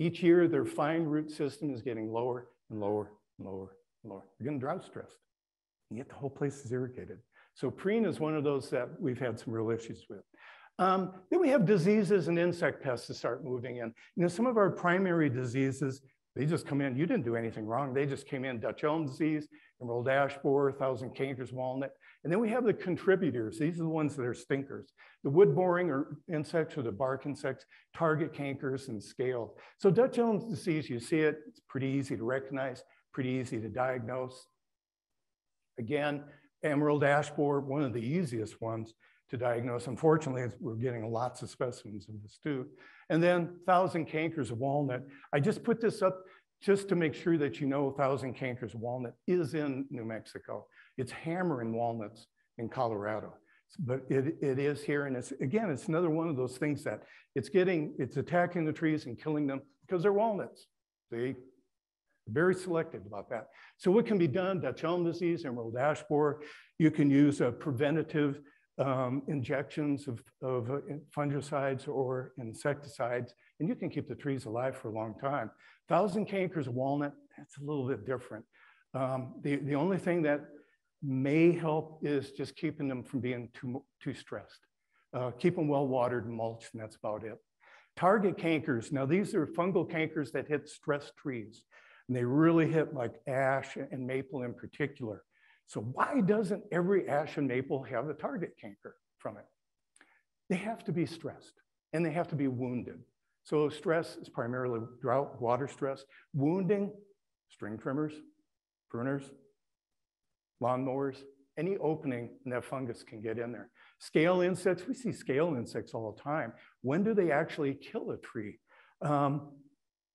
each year, their fine root system is getting lower and lower and lower and lower. They're getting drought stressed. And yet the whole place is irrigated. So preen is one of those that we've had some real issues with. Um, then we have diseases and insect pests to start moving in. You know, some of our primary diseases, they just come in. You didn't do anything wrong. They just came in. Dutch elm disease, emerald ash borer, thousand cankers walnut. And then we have the contributors. These are the ones that are stinkers. The wood boring or insects or the bark insects, target cankers and scale. So Dutch elm disease, you see it, it's pretty easy to recognize, pretty easy to diagnose. Again, emerald ash borer, one of the easiest ones to diagnose. Unfortunately, we're getting lots of specimens of this too. And then thousand cankers of walnut. I just put this up just to make sure that you know thousand cankers of walnut is in New Mexico. It's hammering walnuts in Colorado, but it, it is here. And it's, again, it's another one of those things that it's getting, it's attacking the trees and killing them because they're walnuts. See, very selective about that. So what can be done? Dutch elm disease, emerald ash borer. You can use a preventative um, injections of, of uh, fungicides or insecticides, and you can keep the trees alive for a long time. Thousand cankers of walnut, that's a little bit different. Um, the, the only thing that may help is just keeping them from being too, too stressed. Uh, keep them well watered and mulched, and that's about it. Target cankers. Now, these are fungal cankers that hit stressed trees, and they really hit like ash and maple in particular. So why doesn't every ash and maple have a target canker? from it. They have to be stressed and they have to be wounded. So stress is primarily drought, water stress, wounding, string trimmers, pruners, lawnmowers, any opening and that fungus can get in there. Scale insects, we see scale insects all the time. When do they actually kill a tree? Um,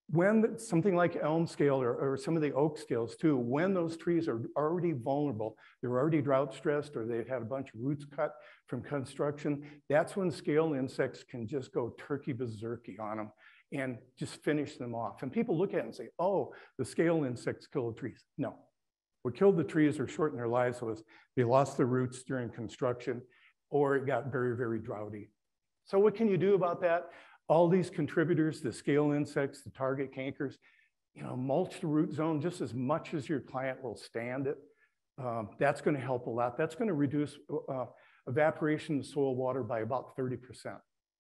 when something like elm scale or, or, some of the oak scales too, when those trees are already vulnerable, they're already drought stressed or they've had a bunch of roots cut from construction, that's when scale insects can just go turkey berserky on them and just finish them off. And people look at it and say, oh, the scale insects kill the trees. No, what killed the trees or shortened their lives was they lost their roots during construction or it got very, very droughty. So what can you do about that? All these contributors, the scale insects, the target cankers, you know, mulch the root zone just as much as your client will stand it. Um, that's going to help a lot. That's going to reduce uh, evaporation of soil water by about 30%.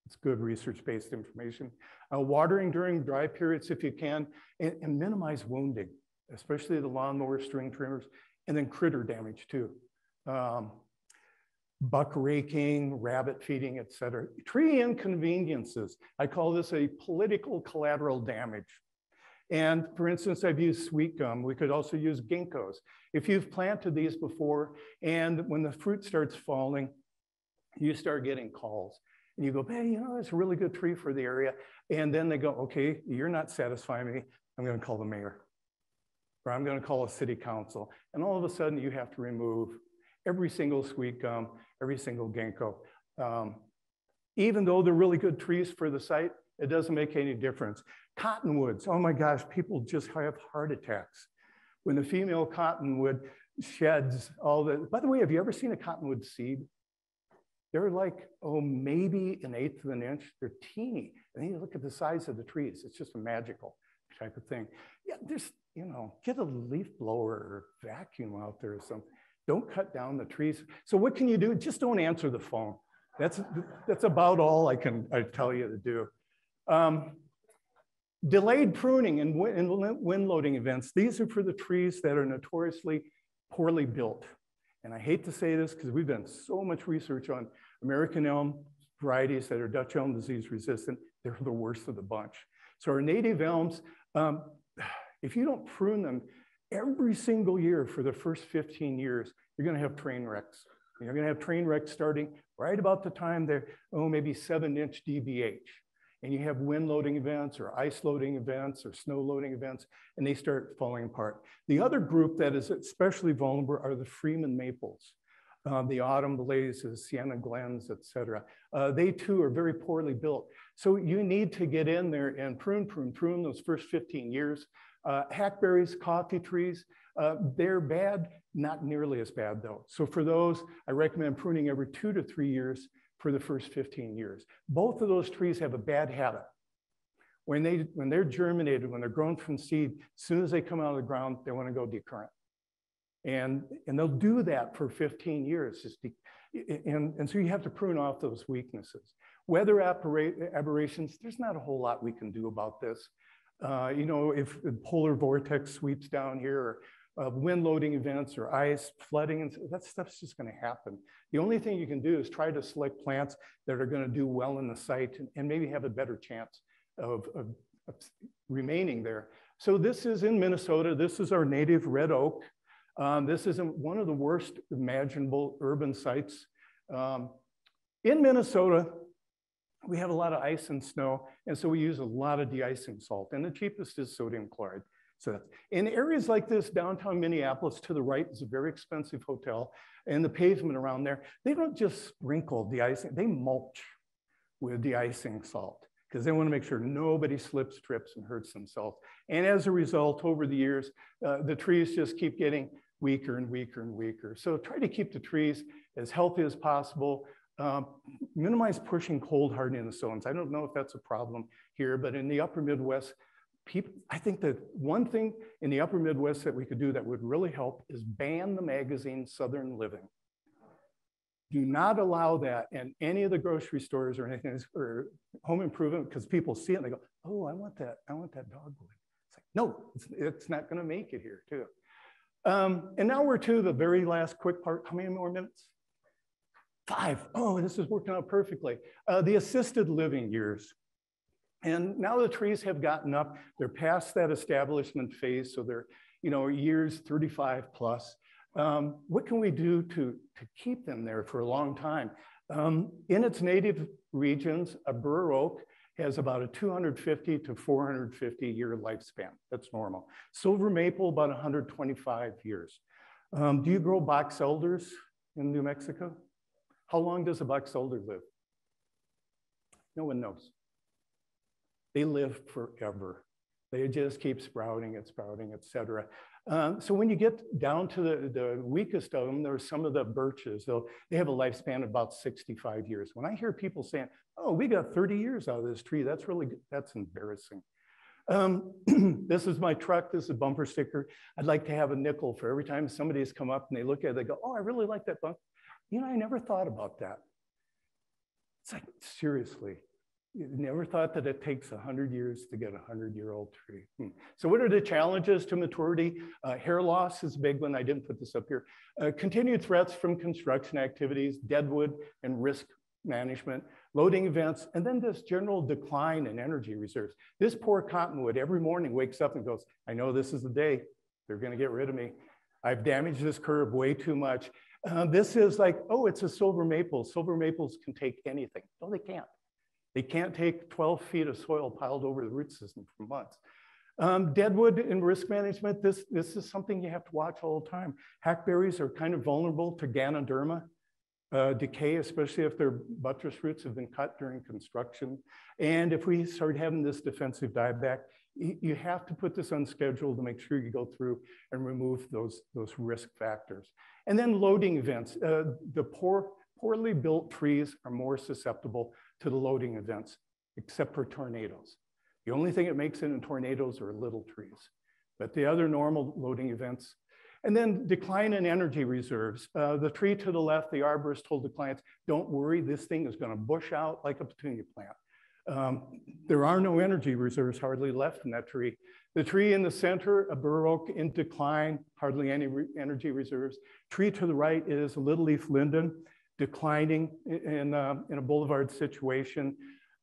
It's good research-based information. Uh, watering during dry periods if you can, and, and minimize wounding, especially the lawnmower string trimmers, and then critter damage too. Um, buck raking, rabbit feeding, et cetera. Tree inconveniences. I call this a political collateral damage. And for instance, I've used sweet gum. We could also use ginkgos. If you've planted these before and when the fruit starts falling, you start getting calls. And you go, hey, you know, it's a really good tree for the area. And then they go, okay, you're not satisfying me. I'm going to call the mayor. Or I'm going to call a city council. And all of a sudden, you have to remove every single sweet gum, every single ginkgo. Um, even though they're really good trees for the site, it doesn't make any difference. Cottonwoods, oh my gosh, people just have heart attacks. When the female cottonwood sheds all the, by the way, have you ever seen a cottonwood seed? They're like, oh, maybe an eighth of an inch. They're teeny. And then you look at the size of the trees. It's just a magical type of thing. Yeah, there's, you know, get a leaf blower or vacuum out there or something. Don't cut down the trees. So what can you do? Just don't answer the phone. That's, that's about all I can I tell you to do. Um, delayed pruning and wind loading events. These are for the trees that are notoriously poorly built. And I hate to say this because we've done so much research on American elm varieties that are Dutch elm disease resistant. They're the worst of the bunch. So our native elms, um, if you don't prune them, every single year for the first 15 years, you're going to have train wrecks. You're going to have train wrecks starting right about the time they're, oh, maybe seven inch DBH. And you have wind loading events or ice loading events or snow loading events, and they start falling apart. The other group that is especially vulnerable are the Freeman maples. Um, the autumn blazes, Sienna glens, et cetera. Uh, they too are very poorly built. So you need to get in there and prune, prune, prune those first 15 years. Uh, hackberries, coffee trees, uh, they're bad, not nearly as bad though. So for those, I recommend pruning every two to three years for the first 15 years. Both of those trees have a bad habit. When, they, when they're germinated, when they're grown from seed, as soon as they come out of the ground, they want to go decurrent. And, and they'll do that for 15 years. And, and so you have to prune off those weaknesses. Weather aberrations, there's not a whole lot we can do about this. Uh, you know, if the polar vortex sweeps down here, or uh, wind loading events, or ice, flooding, and that stuff's just going to happen. The only thing you can do is try to select plants that are going to do well in the site and, and maybe have a better chance of, of, of, remaining there. So this is in Minnesota. This is our native red oak. Um, this is one of the worst imaginable urban sites. Um, in Minnesota, we have a lot of ice and snow, and so we use a lot of de-icing salt, and the cheapest is sodium chloride. So in areas like this, downtown Minneapolis, to the right is a very expensive hotel, and the pavement around there, they don't just sprinkle de-icing, they mulch with de-icing salt because they want to make sure nobody slips, trips, and hurts themselves. And as a result, over the years, uh, the trees just keep getting weaker and weaker and weaker. So try to keep the trees as healthy as possible. Um, minimize pushing cold hardening in the zones. I don't know if that's a problem here, but in the upper Midwest, people, I think that one thing in the upper Midwest that we could do that would really help is ban the magazine Southern Living. Do not allow that in any of the grocery stores or anything or home improvement because people see it and they go, oh, I want that. I want that dogwood. It's like, no, it's, it's not going to make it here too. Um, and now we're to the very last quick part. How many more minutes? Five. Oh, this is working out perfectly. Uh, the assisted living years. And now the trees have gotten up. They're past that establishment phase, so they're, you know, years 35 plus. Um, what can we do to, to keep them there for a long time? Um, in its native regions, a bur oak has about a 250 to 450 year lifespan. That's normal. Silver maple, about 125 years. Um, do you grow box elders in New Mexico? How long does a box elder live? No one knows. They live forever. They just keep sprouting and sprouting, et cetera. Um, so when you get down to the, the weakest of them, there's some of the birches. They'll, they have a lifespan of about 65 years. When I hear people saying, oh, we got 30 years out of this tree, that's really, that's embarrassing. Um, this is my truck, this is a bumper sticker. I'd like to have a nickel for every time somebody has come up and they look at it, they go, oh, I really like that bumper. You know, I never thought about that. It's like, seriously, you never thought that it takes 100 years to get a 100 year old tree. Hmm. So, what are the challenges to maturity? Uh, hair loss is a big one. I didn't put this up here. Uh, continued threats from construction activities, deadwood, and risk management, loading events, and then this general decline in energy reserves. This poor cottonwood every morning wakes up and goes, I know this is the day they're going to get rid of me. I've damaged this curb way too much. Uh, this is like, oh, it's a silver maple. Silver maples can take anything. No, they can't. They can't take 12 feet of soil piled over the root system for months. Um, deadwood and risk management, this, this is something you have to watch all the time. Hackberries are kind of vulnerable to Ganoderma uh, decay, especially if their buttress roots have been cut during construction. And if we start having this defensive dieback, you have to put this on schedule to make sure you go through and remove those, those risk factors. And then loading events. Uh, the poor, poorly built trees are more susceptible to the loading events, except for tornadoes. The only thing that makes it in tornadoes are little trees, but the other normal loading events. And then decline in energy reserves. Uh, the tree to the left, the arborist told the clients, don't worry, this thing is gonna bush out like a petunia plant. Um, there are no energy reserves hardly left in that tree. The tree in the center, a bur oak in decline, hardly any re energy reserves. Tree to the right is a little leaf linden declining in, uh, in a boulevard situation.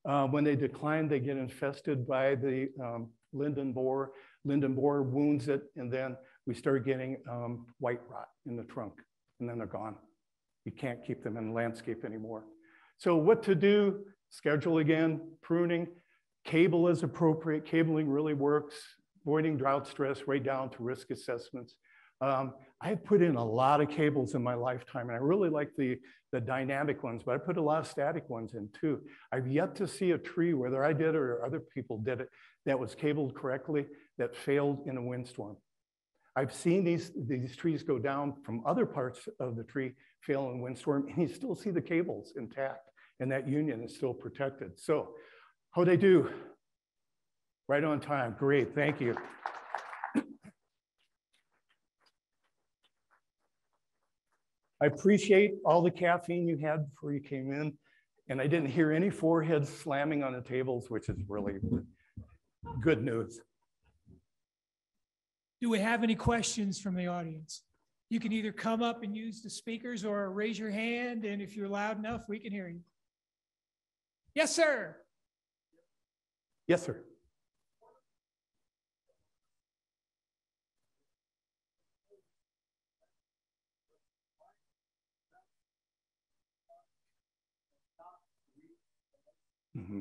Uh, when they decline, they get infested by the um, linden borer. Linden borer wounds it, and then we start getting um, white rot in the trunk, and then they're gone. You can't keep them in the landscape anymore. So what to do? Schedule again, pruning, cable is appropriate. Cabling really works. Avoiding drought stress right down to risk assessments. Um, I've put in a lot of cables in my lifetime, and I really like the, the dynamic ones, but I put a lot of static ones in too. I've yet to see a tree, whether I did or other people did it, that was cabled correctly that failed in a windstorm. I've seen these, these trees go down from other parts of the tree, fail in windstorm, and you still see the cables intact, and that union is still protected. So, how'd they do? Right on time. Great. Thank you. I appreciate all the caffeine you had before you came in. And I didn't hear any foreheads slamming on the tables, which is really good news. Do we have any questions from the audience? You can either come up and use the speakers or raise your hand. And if you're loud enough, we can hear you. Yes, sir. Yes, sir. Mm-hmm.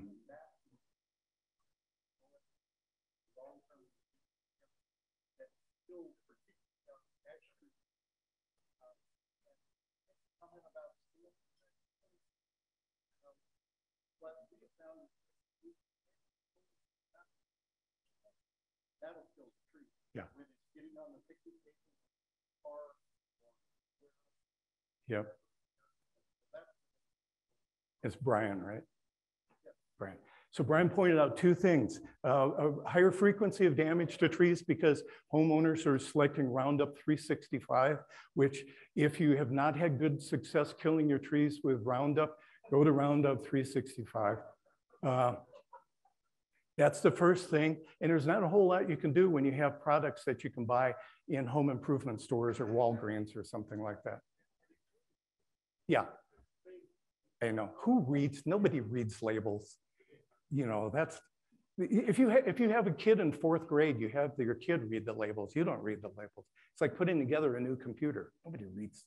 That'll kill the tree. Yeah. When it's getting on the Yep. It's Brian, right? Brian. So Brian pointed out two things, uh, a higher frequency of damage to trees because homeowners are selecting Roundup 365, which if you have not had good success killing your trees with Roundup, go to Roundup 365. Uh, that's the first thing. And there's not a whole lot you can do when you have products that you can buy in home improvement stores or Walgreens or something like that. Yeah. I know who reads, nobody reads labels. You know, that's, if you, if you have a kid in fourth grade, you have your kid read the labels. You don't read the labels. It's like putting together a new computer. Nobody reads.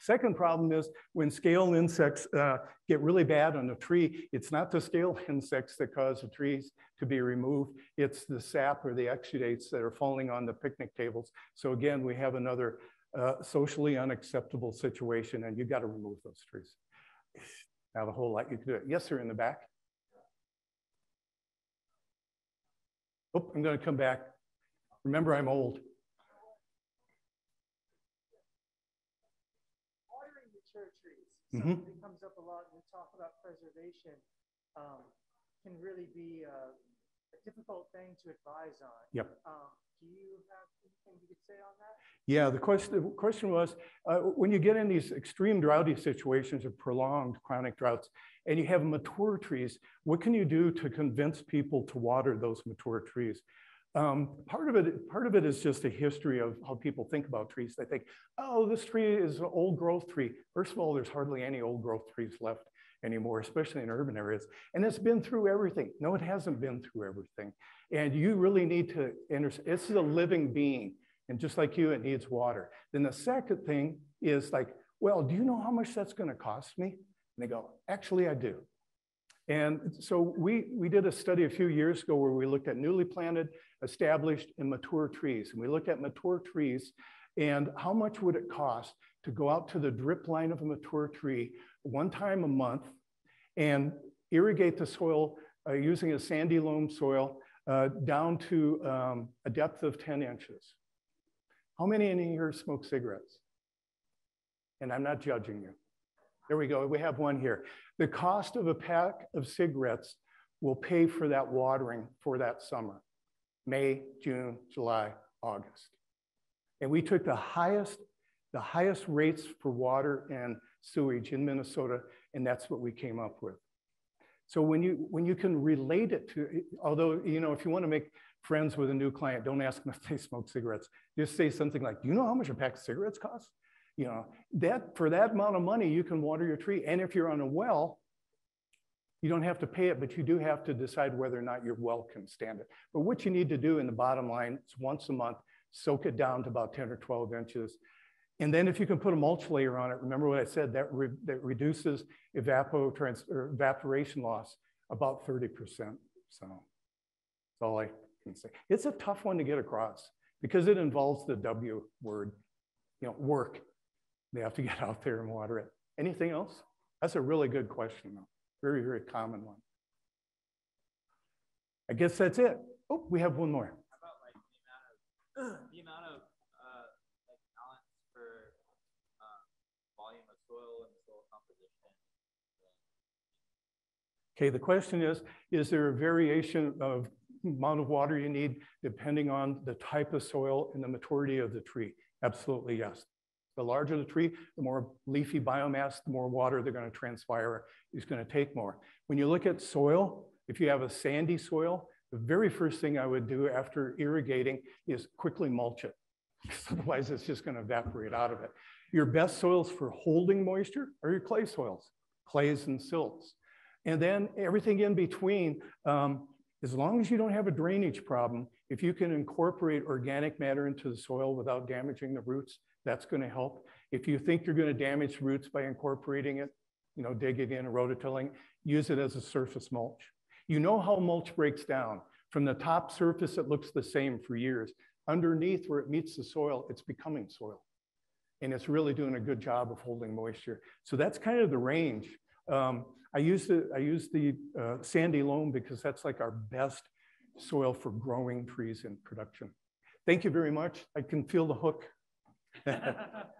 Second problem is when scale insects uh, get really bad on a tree, it's not the scale insects that cause the trees to be removed. It's the sap or the exudates that are falling on the picnic tables. So again, we have another uh, socially unacceptable situation and you got to remove those trees. Not a whole lot you can do. It. Yes, sir, in the back. Oh, I'm going to come back. Remember, I'm old. Watering mature trees. Mm -hmm. Something that comes up a lot when we talk about preservation um, can really be a, a, difficult thing to advise on. Yep. Um, do you have anything you could say on that? Yeah, the question, the question was, uh, when you get in these extreme droughty situations of prolonged chronic droughts, and you have mature trees, what can you do to convince people to water those mature trees? Um, part of it, part of it is just a history of how people think about trees. They think, oh, this tree is an old growth tree. First of all, there's hardly any old growth trees left anymore, especially in urban areas. And it's been through everything. No, it hasn't been through everything. And you really need to understand, this is a living being. And just like you, it needs water. Then the second thing is like, well, do you know how much that's gonna cost me? And they go, actually, I do. And so we, we did a study a few years ago where we looked at newly planted, established, and mature trees. And we looked at mature trees and how much would it cost to go out to the drip line of a mature tree one time a month and irrigate the soil uh, using a sandy loam soil uh, down to um, a depth of 10 inches. How many in here smoke cigarettes? And I'm not judging you. There we go. We have one here. The cost of a pack of cigarettes will pay for that watering for that summer May, June, July, August. And we took the highest, the highest rates for water and sewage in Minnesota, and that's what we came up with. So when you when you can relate it to, although you know, if you want to make friends with a new client, don't ask them if they smoke cigarettes. Just say something like, "Do you know how much a pack of cigarettes costs?" you know, that for that amount of money, you can water your tree. And if you're on a well, you don't have to pay it, but you do have to decide whether or not your well can stand it. But what you need to do in the bottom line is once a month, soak it down to about 10 or 12 inches. And then if you can put a mulch layer on it, remember what I said, that, re that reduces evaporation loss about 30%. So that's all I can say. It's a tough one to get across because it involves the W word, you know, work. They have to get out there and water it. Anything else? That's a really good question, though. Very, very common one. I guess that's it. Oh, we have one more. About like the amount of, the amount of uh, like balance for uh, volume of soil and soil composition? Okay, the question is, is there a variation of amount of water you need depending on the type of soil and the maturity of the tree? Absolutely, yes. The larger the tree, the more leafy biomass, the more water they're going to transpire is going to take more. When you look at soil, if you have a sandy soil, the very first thing I would do after irrigating is quickly mulch it. Otherwise, it's just going to evaporate out of it. Your best soils for holding moisture are your clay soils, clays and silts. And then everything in between, um, as long as you don't have a drainage problem, if you can incorporate organic matter into the soil without damaging the roots, that's going to help. If you think you're going to damage roots by incorporating it, you know, dig it in, rototilling, use it as a surface mulch. You know how mulch breaks down. From the top surface, it looks the same for years. Underneath, where it meets the soil, it's becoming soil. And it's really doing a good job of holding moisture. So that's kind of the range. Um, I use the, I use the uh, sandy loam because that's like our best soil for growing trees in production. Thank you very much. I can feel the hook.